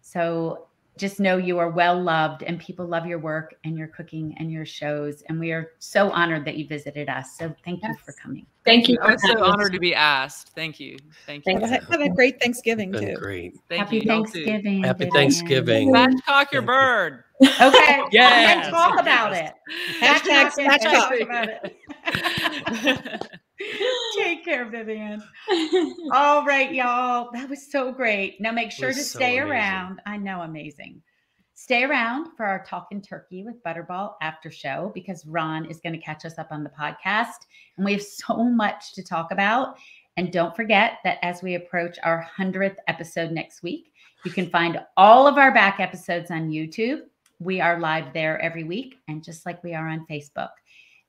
So just know you are well loved and people love your work and your cooking and your shows. And we are so honored that you visited us. So thank you for coming. Thank you. I'm so honored to be asked. Thank you. Thank you. Well, have a great Thanksgiving too. great. Thank Happy you. Thanksgiving. Happy Vivian. Thanksgiving. Spatchcock your bird. Okay. Yes. Let's talk about it. Hashtag Let's talk spatchcock. about it. Take care, Vivian. All right, y'all. That was so great. Now make sure to so stay amazing. around. I know, amazing. Stay around for our Talking Turkey with Butterball after show because Ron is going to catch us up on the podcast. And we have so much to talk about. And don't forget that as we approach our 100th episode next week, you can find all of our back episodes on YouTube. We are live there every week, and just like we are on Facebook.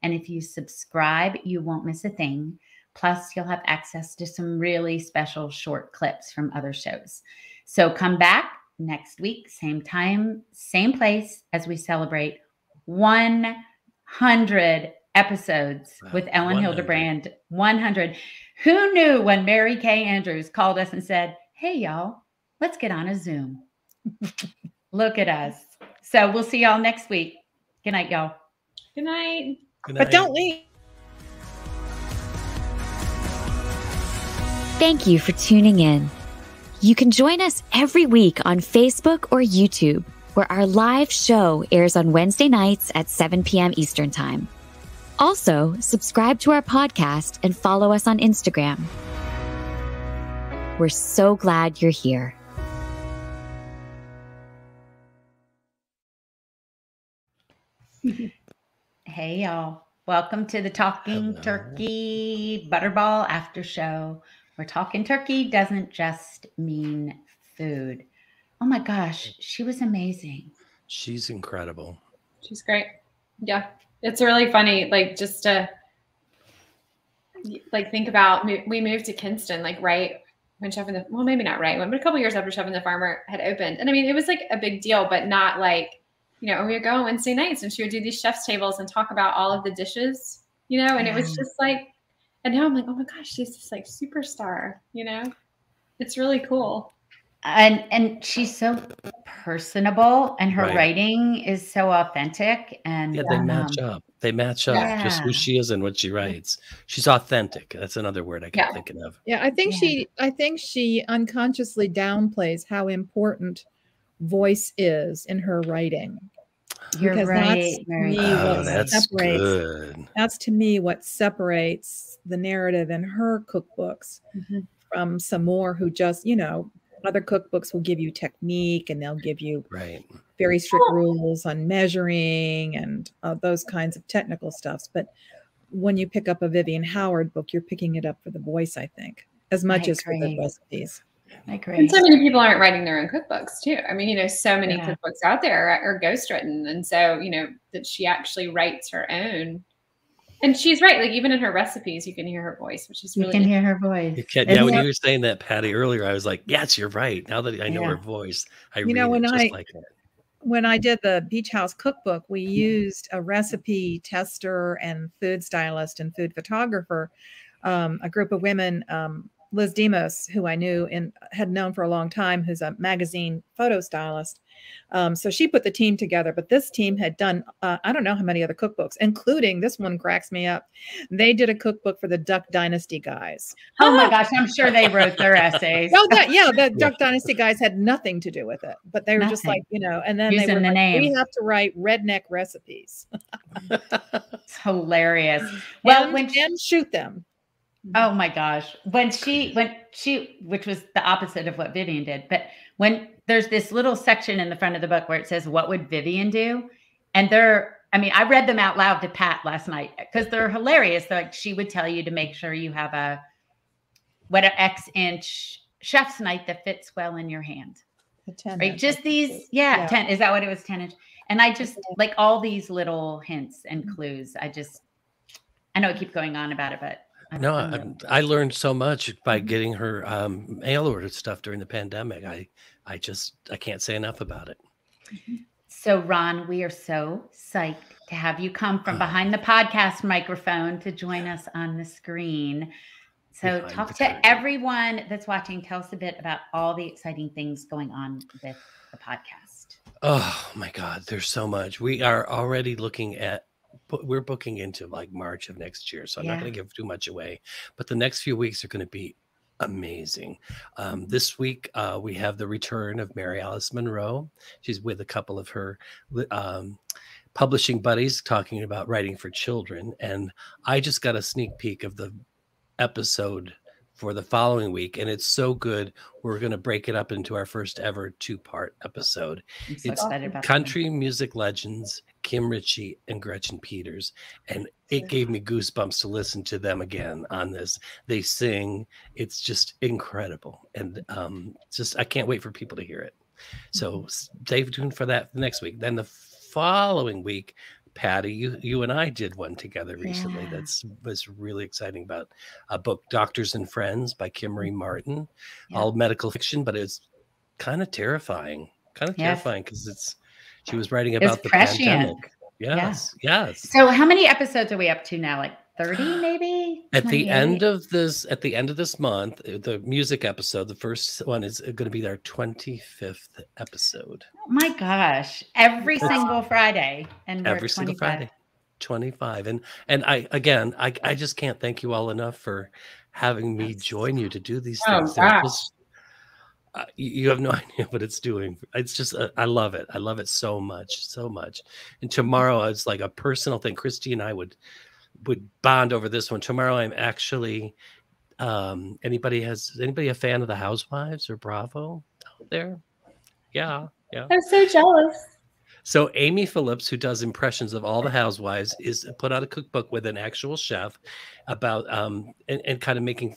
And if you subscribe, you won't miss a thing. Plus, you'll have access to some really special short clips from other shows. So come back next week, same time, same place as we celebrate 100 episodes Wow, with Elin 100. Hilderbrand. 100. Who knew when Mary Kay Andrews called us and said, Hey, y'all, let's get on a Zoom? Look at us. So we'll see y'all next week. Good night, y'all. Good night. Good But night. don't leave. Thank you for tuning in. You can join us every week on Facebook or YouTube, where our live show airs on Wednesday nights at 7 p.m. Eastern Time. Also, subscribe to our podcast and follow us on Instagram. We're so glad you're here. Hey, y'all. Welcome to the Talking Hello. Turkey Butterball After Show, where talking turkey doesn't just mean food. Oh my gosh, she was amazing. She's incredible. She's great. Yeah. It's really funny. Like just to like think about we moved to Kinston, like right when Chef and the well, maybe not right when, but a couple years after Chef and the Farmer had opened. And I mean, it was like a big deal, but not like, you know, we would go on Wednesday nights and she would do these chef's tables and talk about all of the dishes, you know, and it was just like and now I'm like, oh my gosh, she's this like superstar, you know? It's really cool. And and she's so personable and her Right. writing is so authentic and Yeah, they match um, up. They match up just who she is and what she writes. She's authentic. That's another word I kept Yeah. thinking of. Yeah, I think Yeah. she I think she unconsciously downplays how important voice is in her writing. You're because right. that's Mary. me Oh, what that's separates good. that's to me what separates the narrative in her cookbooks Mhm. from some more who just you know other cookbooks will give you technique and they'll give you Right. very strict rules on measuring and uh, those kinds of technical stuffs but when you pick up a vivian howard book you're picking it up for the voice i think as much I as for the recipes I agree. And so many people aren't writing their own cookbooks too. I mean, you know, so many Yeah. cookbooks out there are, are ghostwritten, and so you know that she actually writes her own. And she's right. Like even in her recipes, you can hear her voice, which is really You really can hear her voice. You can, Isn't yeah, when it- you were saying that, Patti, earlier, I was like, yes, you're right. Now that I know her voice, I You read know, it when just I- like that. when I did the Beach House cookbook, we used a recipe tester and food stylist and food photographer, um, a group of women. Um, Liz Demos, who I knew and had known for a long time, who's a magazine photo stylist. Um, so she put the team together. But this team had done uh, I don't know how many other cookbooks, including this one cracks me up. They did a cookbook for the Duck Dynasty guys. Oh my gosh, I'm sure they wrote their essays. Oh, that yeah, the Duck Dynasty guys had nothing to do with it, but they were just like you know. And then they Using were the like, we have to write redneck recipes. It's hilarious. Well, and, when she, and shoot them. Oh my gosh, when she when she which was the opposite of what Vivian did, but when there's this little section in the front of the book where it says what would Vivian do, and they're I mean I read them out loud to Pat last night because they're hilarious. They're like she would tell you to make sure you have a what an X inch chef's knife that fits well in your hand. 10 right just these is. yeah, 10 is that what it was 10 inch and i just like all these little hints and Mm-hmm. clues i just i know i keep going on about it but No, I'm I, learned so much by Mhm. getting her um, mail order stuff during the pandemic. I, I just, I can't say enough about it. so ron we are so psyched to have you come from Oh. behind the podcast microphone to join us on the screen so Behind talk to everyone that's watching tell us a bit about all the exciting things going on with the podcast Oh my God, there's so much. We are already looking at, we're booking into like March of next year. So I'm not going to give too much away, but the next few weeks are going to be amazing. Um, this week, uh, we have the return of Mary Alice Monroe. She's with a couple of her um, publishing buddies talking about writing for children. And I just got a sneak peek of the episode for the following week. And it's so good. We're going to break it up into our first ever two part episode so It's excited about that. country music legends Kim Richey and Gretchen Peters. And it gave me goosebumps to listen to them again on this. They sing, it's just incredible. And um, just, I can't wait for people to hear it. So Mm-hmm. stay tuned for that next week. Then the following week, Patti, you, you and I did one together recently. Yeah. That's was really exciting about a book, Doctors and Friends by Kimmery Martin. Mm-hmm. Yeah. All medical fiction, but it's kind of terrifying. Kind of terrifying because it's she was writing about the prescient. pandemic. Yes, yes. so how many episodes are we up to now like 30 maybe At the end of this, at the end of this month, uh, the music episode, the first one is going to be our 25th episode. Oh my gosh. Every single Friday. And every single 25. Friday. 25. And and I again I, I just can't thank you all enough for having me join you to do these Oh, things. Just- uh, you you have no idea what it's doing. It's just uh, I love it. I love it so much, so much. And tomorrow it's like a personal thing. Christy and I would would bond over this one. Tomorrow I'm actually um anybody has anybody a fan of the Housewives or Bravo out there? Yeah, yeah. I'm so jealous. So Amy Phillips, who does impressions of all the housewives, is put out a cookbook with an actual chef about um and, and kind of making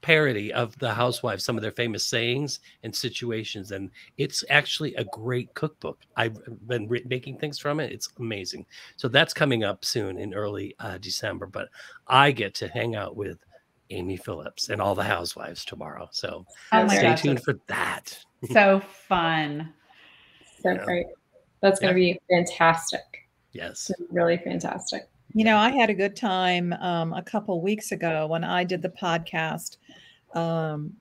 parody of the housewives, some of their famous sayings and situations. And it's actually a great cookbook. I've been re- making things from it. It's amazing. So that's coming up soon in early uh, December. But I get to hang out with Amy Phillips and all the housewives tomorrow. So Oh stay gosh. tuned for that. So fun. So Yeah. great. That's going to be fantastic. Yes. Really fantastic. You know, I had a good time um, a couple weeks ago when I did the podcast um,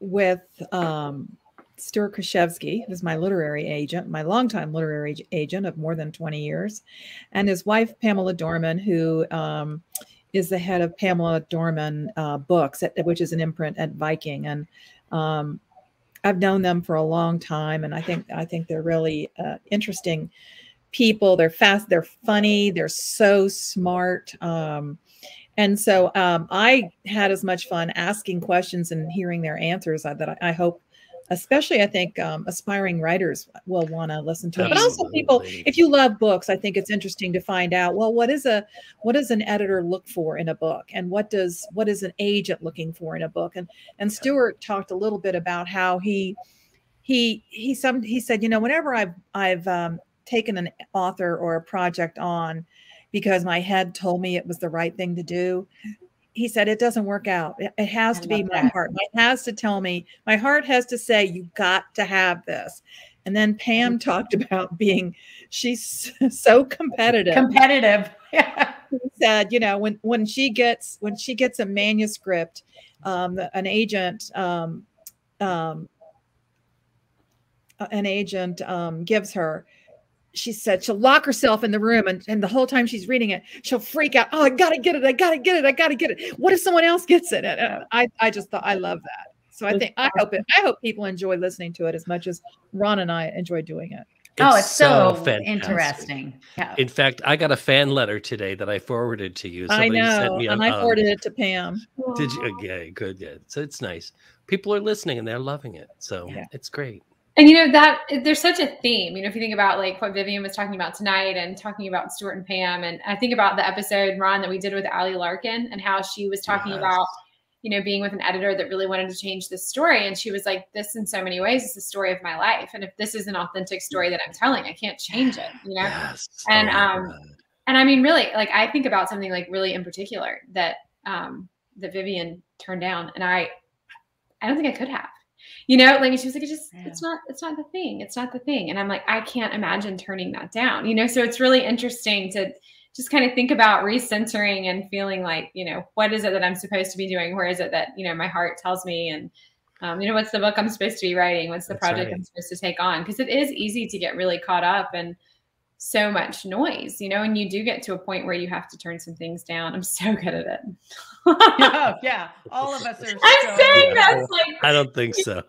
with um, Stuart Krichevsky, who's my literary agent, my longtime literary agent of more than 20 years, and his wife, Pamela Dorman, who um, is the head of Pamela Dorman uh, Books, at, which is an imprint at Viking. And um, I've known them for a long time, and I think I think they're really uh, interesting people. They're fast, they're funny, they're so smart. Um, and so um, I had as much fun asking questions and hearing their answers that I, I hope especially I think um, aspiring writers will want to listen to it. But also people, if you love books, I think it's interesting to find out, well, what is a what does an editor look for in a book? And what does what is an agent looking for in a book? And and Stuart talked a little bit about how he he he some he said, you know, whenever I've I've um, taken an author or a project on because my head told me it was the right thing to do. He said it doesn't work out. It, has I to be my that. heart. It has to tell me my heart has to say you got to have this. And then pam mm-hmm. talked about being she's so competitive. Competitive. Yeah. Said you know when when she gets when she gets a manuscript um, an agent um, um, an agent um, gives her she said she'll lock herself in the room and, and the whole time she's reading it she'll freak out oh i gotta get it i gotta get it i gotta get it what if someone else gets it and i i just thought i love that so i think i hope it i hope people enjoy listening to it as much as ron and i enjoy doing it it's oh, it's so, so interesting. Yeah. In fact, I got a fan letter today that I forwarded to you. Somebody I know, and I forwarded um, it to Pam. Did you? Okay, good, good. So it's nice. People are listening and they're loving it. So yeah. it's great. And you know that there's such a theme. You know, if you think about like what Vivian was talking about tonight and talking about Stuart and Pam, and I think about the episode Ron that we did with Allie Larkin and how she was talking yes. about, you know, being with an editor that really wanted to change this story, and she was like, "This in so many ways is the story of my life, and if this is an authentic story that I'm telling, I can't change it." You know, yes. and oh um, and I mean, really, like I think about something like really in particular that um that Vivian turned down, and I, I don't think I could have you know like she was like it's just yeah. it's not it's not the thing it's not the thing. And i'm like i can't imagine turning that down you know? So it's really interesting to just kind of think about recentering and feeling like you know what is it that i'm supposed to be doing? Where is it that you know my heart tells me? And um, you know what's the book i'm supposed to be writing? What's the That's project right. i'm supposed to take on? Because it is easy to get really caught up and so much noise, you know, and you do get to a point where you have to turn some things down. I'm so good at it. yeah, yeah, all of us are. I'm so saying that's like. I don't think so.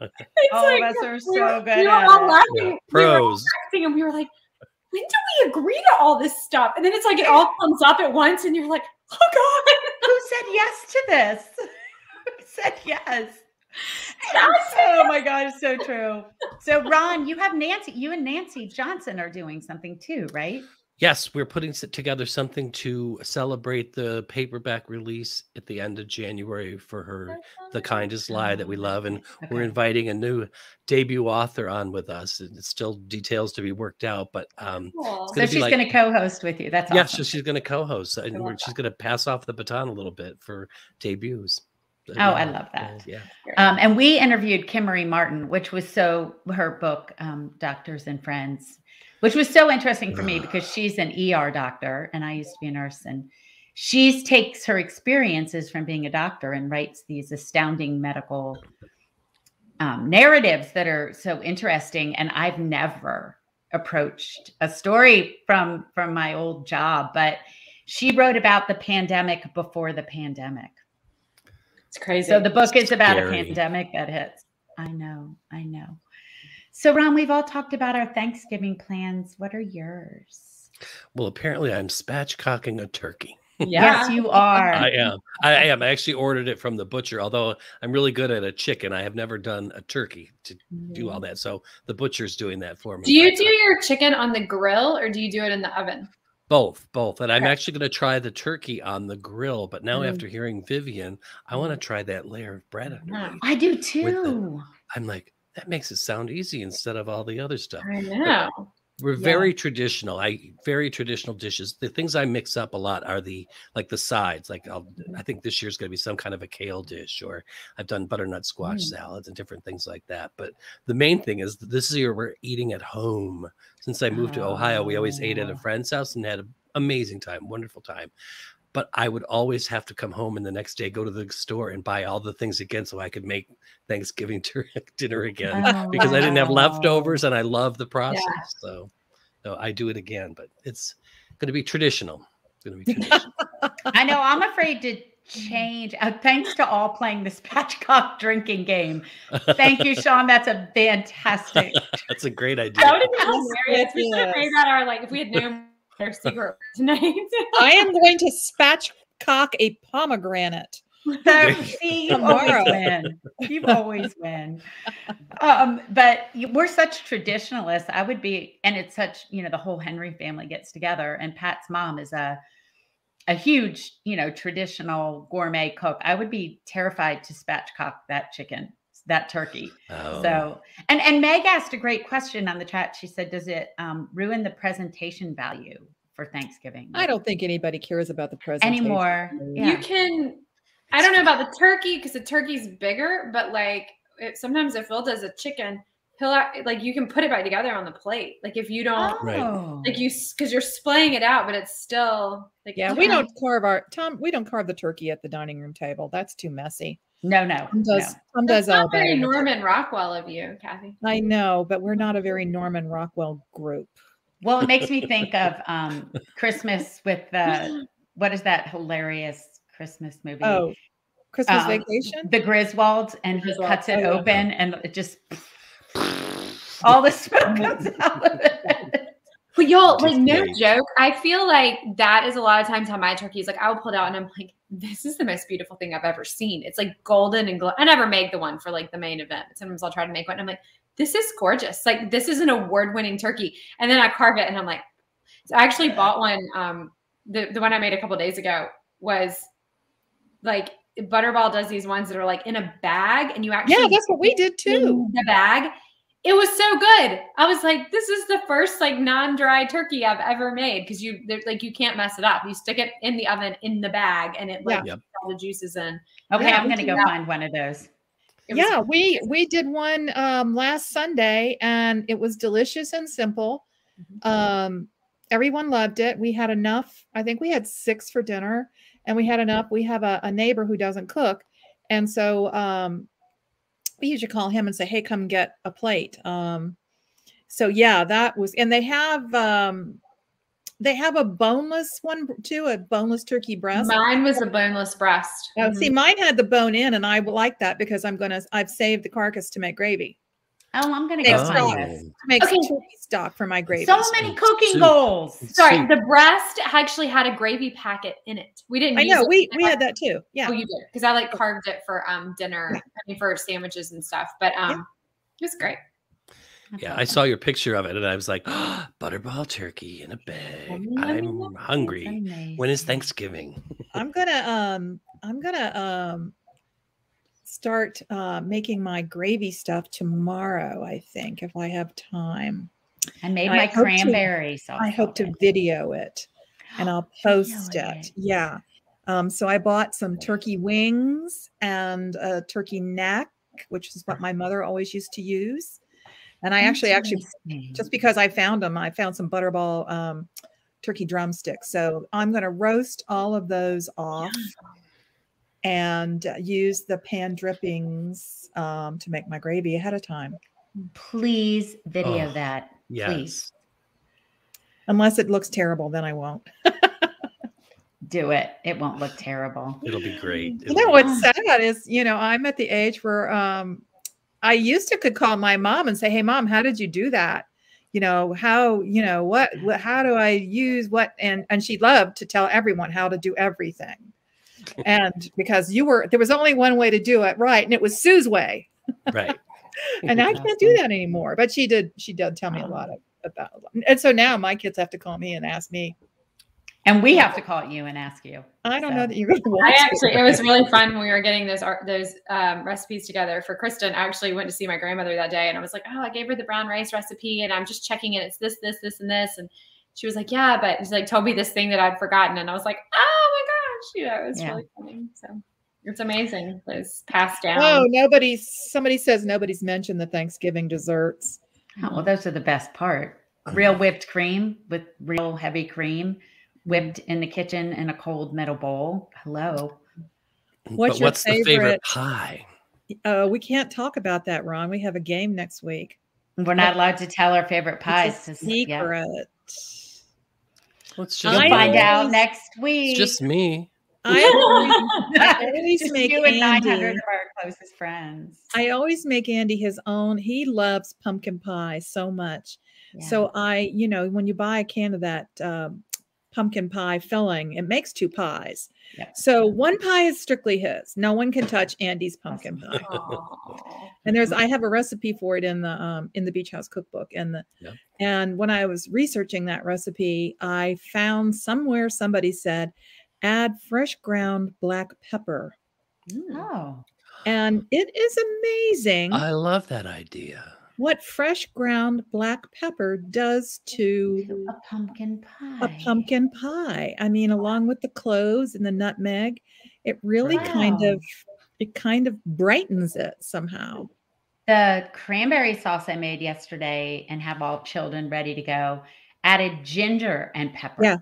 all like, of us are so good. We were all laughing. Yeah, pros. We were and we were like, when do we agree to all this stuff? And then it's like it all comes up at once, and you're like, oh god, who said yes to this? who said yes? Oh my god, it's so true. So Ron, you have Nancy, you and Nancy Johnson are doing something too, right? Yes, we're putting together something to celebrate the paperback release at the end of January for her, The Kindest Lie That We Love. And okay. we're inviting a new debut author on with us. And it's still details to be worked out, but um, so she's like, going to co-host with you. That's awesome. yeah, so she's going to co-host, and she's going to pass off the baton a little bit for debuts. Oh, I love that. Yeah. Um, and we interviewed Kimmery Martin, which was so her book, um, Doctors and Friends, which was so interesting for me because she's an ER doctor and I used to be a nurse. And she takes her experiences from being a doctor and writes these astounding medical um, narratives that are so interesting. And I've never approached a story from from my old job, but she wrote about the pandemic before the pandemic it's crazy. So the book it's is about scary. a pandemic that hits. I know, I know. So Ron, we've all talked about our Thanksgiving plans. What are yours? Well, apparently I'm spatchcocking a turkey. Yes, you are. I am. I am. I actually ordered it from the butcher, although I'm really good at a chicken. I have never done a turkey to mm-hmm. do all mm. that. So the butcher's doing that for me. Do you do your chicken on the grill or do you do it in the oven? Both, both. And I'm actually going to try the turkey on the grill. But now, mm. after hearing Vivian, I want to mm. try that layer of bread underneath. I do too. The, I'm like, that makes it sound easy instead of all the other stuff. I know. But we're yeah. very traditional. I very traditional dishes. The things I mix up a lot are the like the sides. Like I'll, mm-hmm. I think this year's going to be some kind of a kale dish, or I've done butternut squash mm. salads and different things like that. But the main thing is this year we're eating at home. Since I moved oh. to Ohio, we always ate at a oh. friend's house and had an amazing time, wonderful time but I would always have to come home and the next day go to the store and buy all the things again so I could make Thanksgiving dinner again oh, because wow. I didn't have leftovers and I love the process. Yeah. So, so I do it again, but it's going to be traditional. It's going to be traditional. I know. I'm afraid to change. Uh, thanks to all playing the Spatchcock drinking game. Thank you, Sean. That's a fantastic. That's a great idea. That would have been hilarious. We should have made that our like if we had known our secret tonight. I am going to spatchcock a pomegranate. So, see, you always Tomorrow. win. You always win. Um, but we're such traditionalists. I would be, and it's such, you know, the whole Henry family gets together, and Pat's mom is a a huge, you know, traditional gourmet cook. I would be terrified to spatchcock that chicken, that turkey. Oh. So, and and Meg asked a great question on the chat. She said, "Does it um, ruin the presentation value for Thanksgiving?" I don't think anybody cares about the presentation. anymore. You can. I don't know about the turkey because the turkey's bigger, but like it, sometimes if Phil does a chicken, he'll like you can put it back together on the plate. Like if you don't Oh. like you because you're splaying it out, but it's still like Yeah, we don't carve our Tom. We don't carve the turkey at the dining room table. That's too messy. No, no, Tom no. Tom does all not that. very in. Norman Rockwell of you, Kathy. I know, but we're not a very Norman Rockwell group. Well, it makes me think of um, Christmas with the what is that hilarious Christmas movie? Oh, Christmas Um, vacation. The Griswolds, and he Griswolds. cuts it Oh, yeah. open, and it just all the smoke comes out of it. But y'all, like, no joke. I feel like that is a lot of times how my turkey is. Like, I'll pull it out and I'm like, this is the most beautiful thing I've ever seen. It's like golden and glow. I never make the one for like the main event. Sometimes I'll try to make one. And I'm like, this is gorgeous. Like, this is an award winning turkey. And then I carve it and I'm like, so I actually bought one. Um, the, the one I made a couple days ago was like, Butterball does these ones that are like in a bag and you actually Yeah, that's what we did too. the bag. It was so good. I was like, this is the first like non-dry turkey I've ever made because you there- like you can't mess it up. You stick it in the oven in the bag and it like Yeah. Yep. all the juices in. Okay, Yeah, I'm gonna go that. find one of those. It was- Yeah, we we did one um last Sunday and it was delicious and simple. Mm-hmm. Um everyone loved it. We had enough. I think we had 6 for dinner and we had enough. We have a, a neighbor who doesn't cook. And so um we usually call him and say, "Hey, come get a plate." Um so yeah, that was and they have um they have a boneless one too, a boneless turkey breast. Mine was a boneless breast. Now, Mhm. see, mine had the bone in, and I like that because I'm gonna. I've saved the carcass to make gravy. Oh, I'm gonna Thanks, go Rob. find this. Make Okay. turkey stock for my gravy. So many cooking Soup. goals. Sorry, Soup. the breast actually had a gravy packet in it. We didn't. I use know it. we we had that too. Yeah. Oh, you did because I like carved it for um dinner. I mean, for sandwiches and stuff. But um, it was great. Yeah, I saw your picture of it and I was like, butterball turkey in a bag. I'm hungry. When is Thanksgiving? I'm gonna um I'm gonna um start uh making my gravy stuff tomorrow. I think if I have time. I made I my to- cranberry sauce. I hope to video it and I'll post it. it. Yeah. Um, so I bought some turkey wings and a turkey neck, which is what my mother always used to use. And I actually, actually, just because I found them, I found some butterball um, turkey drumsticks. So I'm going to roast all of those off and uh, use the pan drippings um, to make my gravy ahead of time. please video Oh, that. Yes. Please Unless it looks terrible, then I won't. do it. It won't look terrible. It'll be great. You It'll know be- what's sad is, you know, I'm at the age where um I used to could call my mom and say, "Hey mom, how did you do that?" You know, how, you know, what, what how do I use what and and she loved to tell everyone how to do everything. And because you were there was only one way to do it right and it was Sue's way. right. And I can't do that anymore. But she did she did tell me a lot of, about and so now my kids have to call me and ask me. And we have to call you and ask you. I don't know that you're going to want I actually, it was really fun when we were getting those art, those um, recipes together for Kristin. I actually went to see my grandmother that day, and I was like, "Oh, I gave her the brown rice recipe, and I'm just checking it. It's this, this, this, and this." And she was like, "Yeah," but she's like told me this thing that I'd forgotten, and I was like, "Oh my gosh!" You know, it was Yeah. really funny. So it's amazing. Those passed down. Oh, nobody's somebody says nobody's mentioned the Thanksgiving desserts. Oh, well, those are the best part. Real whipped cream with real heavy cream, whipped in the kitchen in a cold metal bowl. Hello. What's but your what's the favorite favorite- pie? Uh, we can't talk about that, Ron. We have a game next week. We're not allowed to tell our favorite pies. It's a to- yeah. Secret. Well, it's You'll just find me. out next week. It's just me. I always, I always make you and 900 Andy. of our closest friends. I always make Andy his own. He loves pumpkin pie so much. Yeah. So I, you know, when you buy a can of that um, pumpkin pie filling, it makes two pies. Yep. So one pie is strictly his. No one can touch Andy's pumpkin pie. Aw. And there's I have a recipe for it in the um, in the Beach House cookbook. And the Yep. and when I was researching that recipe, I found somewhere somebody said add fresh ground black pepper. oh, And it is amazing I love that idea. What fresh ground black pepper does to a pumpkin pie. a pumpkin pie. I mean, along with the cloves and the nutmeg, it really kind of it kind of brightens it somehow. The cranberry sauce I made yesterday and have all chilled and ready to go added ginger and pepper. Yeah.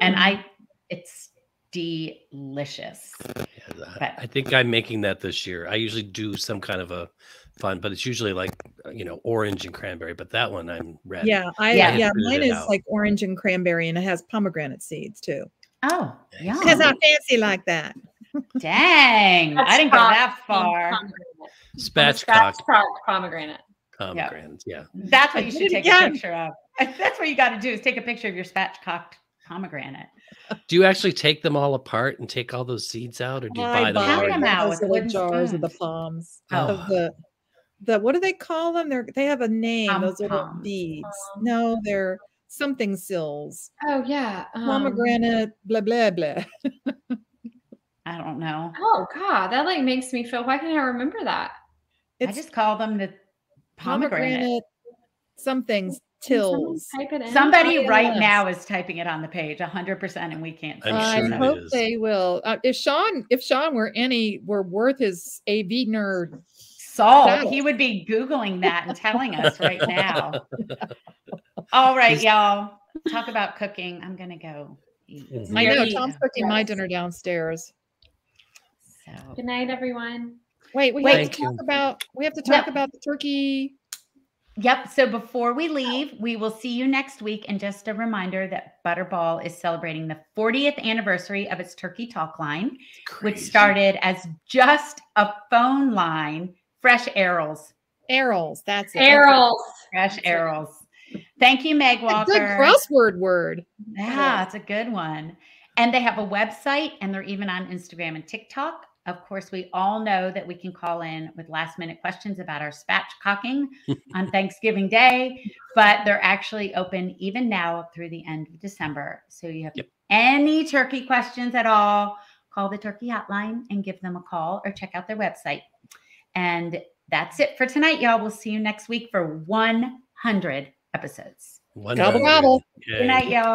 And I, mm. it's delicious. Yeah, I- But- I think I'm making that this year. I usually do some kind of a fun, but it's usually like uh, you know orange and cranberry. But that one I'm red. Yeah, I Yeah. yeah, mine is out. like orange and cranberry, and it has pomegranate seeds too. Oh, yeah. Because I'm fancy like that. Dang. I didn't go that far. Pomegranate. Spatchcock Spatchcock pomegranate. pomegranates. Yeah. That's what you should take again. a picture of. That's what you got to do is take a picture of your spatchcocked pomegranate. Do you actually take them all apart and take all those seeds out, or do you I buy them buy already? them out those with little jars of the palms. Oh. Of the the what do they call them? They're they have a name. those little Pom-poms. beads. Pom. No, they're something sills. Oh yeah. um, Pomegranate, blah blah blah. I don't know. Oh god, that like makes me feel. Why can't I remember that? I just call them the pomegranate. pomegranate something's Can tills. Type it in. Somebody Oh, right yes. now is typing it on the page, 100%, and we can't I'm it. I sure hope is. they will. Uh, if Sean, if Sean were any, were worth his AV nerd, Salt. That'll- He would be Googling that and telling us right now. All right, He's- y'all. Talk about cooking. I'm going to go eat. Mhm. I know Tom's cooking my dinner downstairs. So, Good night, everyone. Wait, we Wait. have to talk about we have to talk Yeah. about the turkey. Yep. So before we leave, we will see you next week. And just a reminder that Butterball is celebrating the 40th anniversary of its Turkey Talk line, which started as just a phone line. Fresh Arils. Arils, that's it. Aril. Fresh Arils. Thank you, Meg A Walker. good crossword word. Yeah, it's a good one. And they have a website and they're even on Instagram and TikTok. Of course, we all know that we can call in with last minute questions about our spatchcocking on Thanksgiving Day, but they're actually open even now up through the end of December. So you have Yep. any turkey questions at all, call the turkey hotline and give them a call or check out their website. And that's it for tonight, y'all. We'll see you next week for 100 episodes. One Gobble, gobble. Good night, y'all.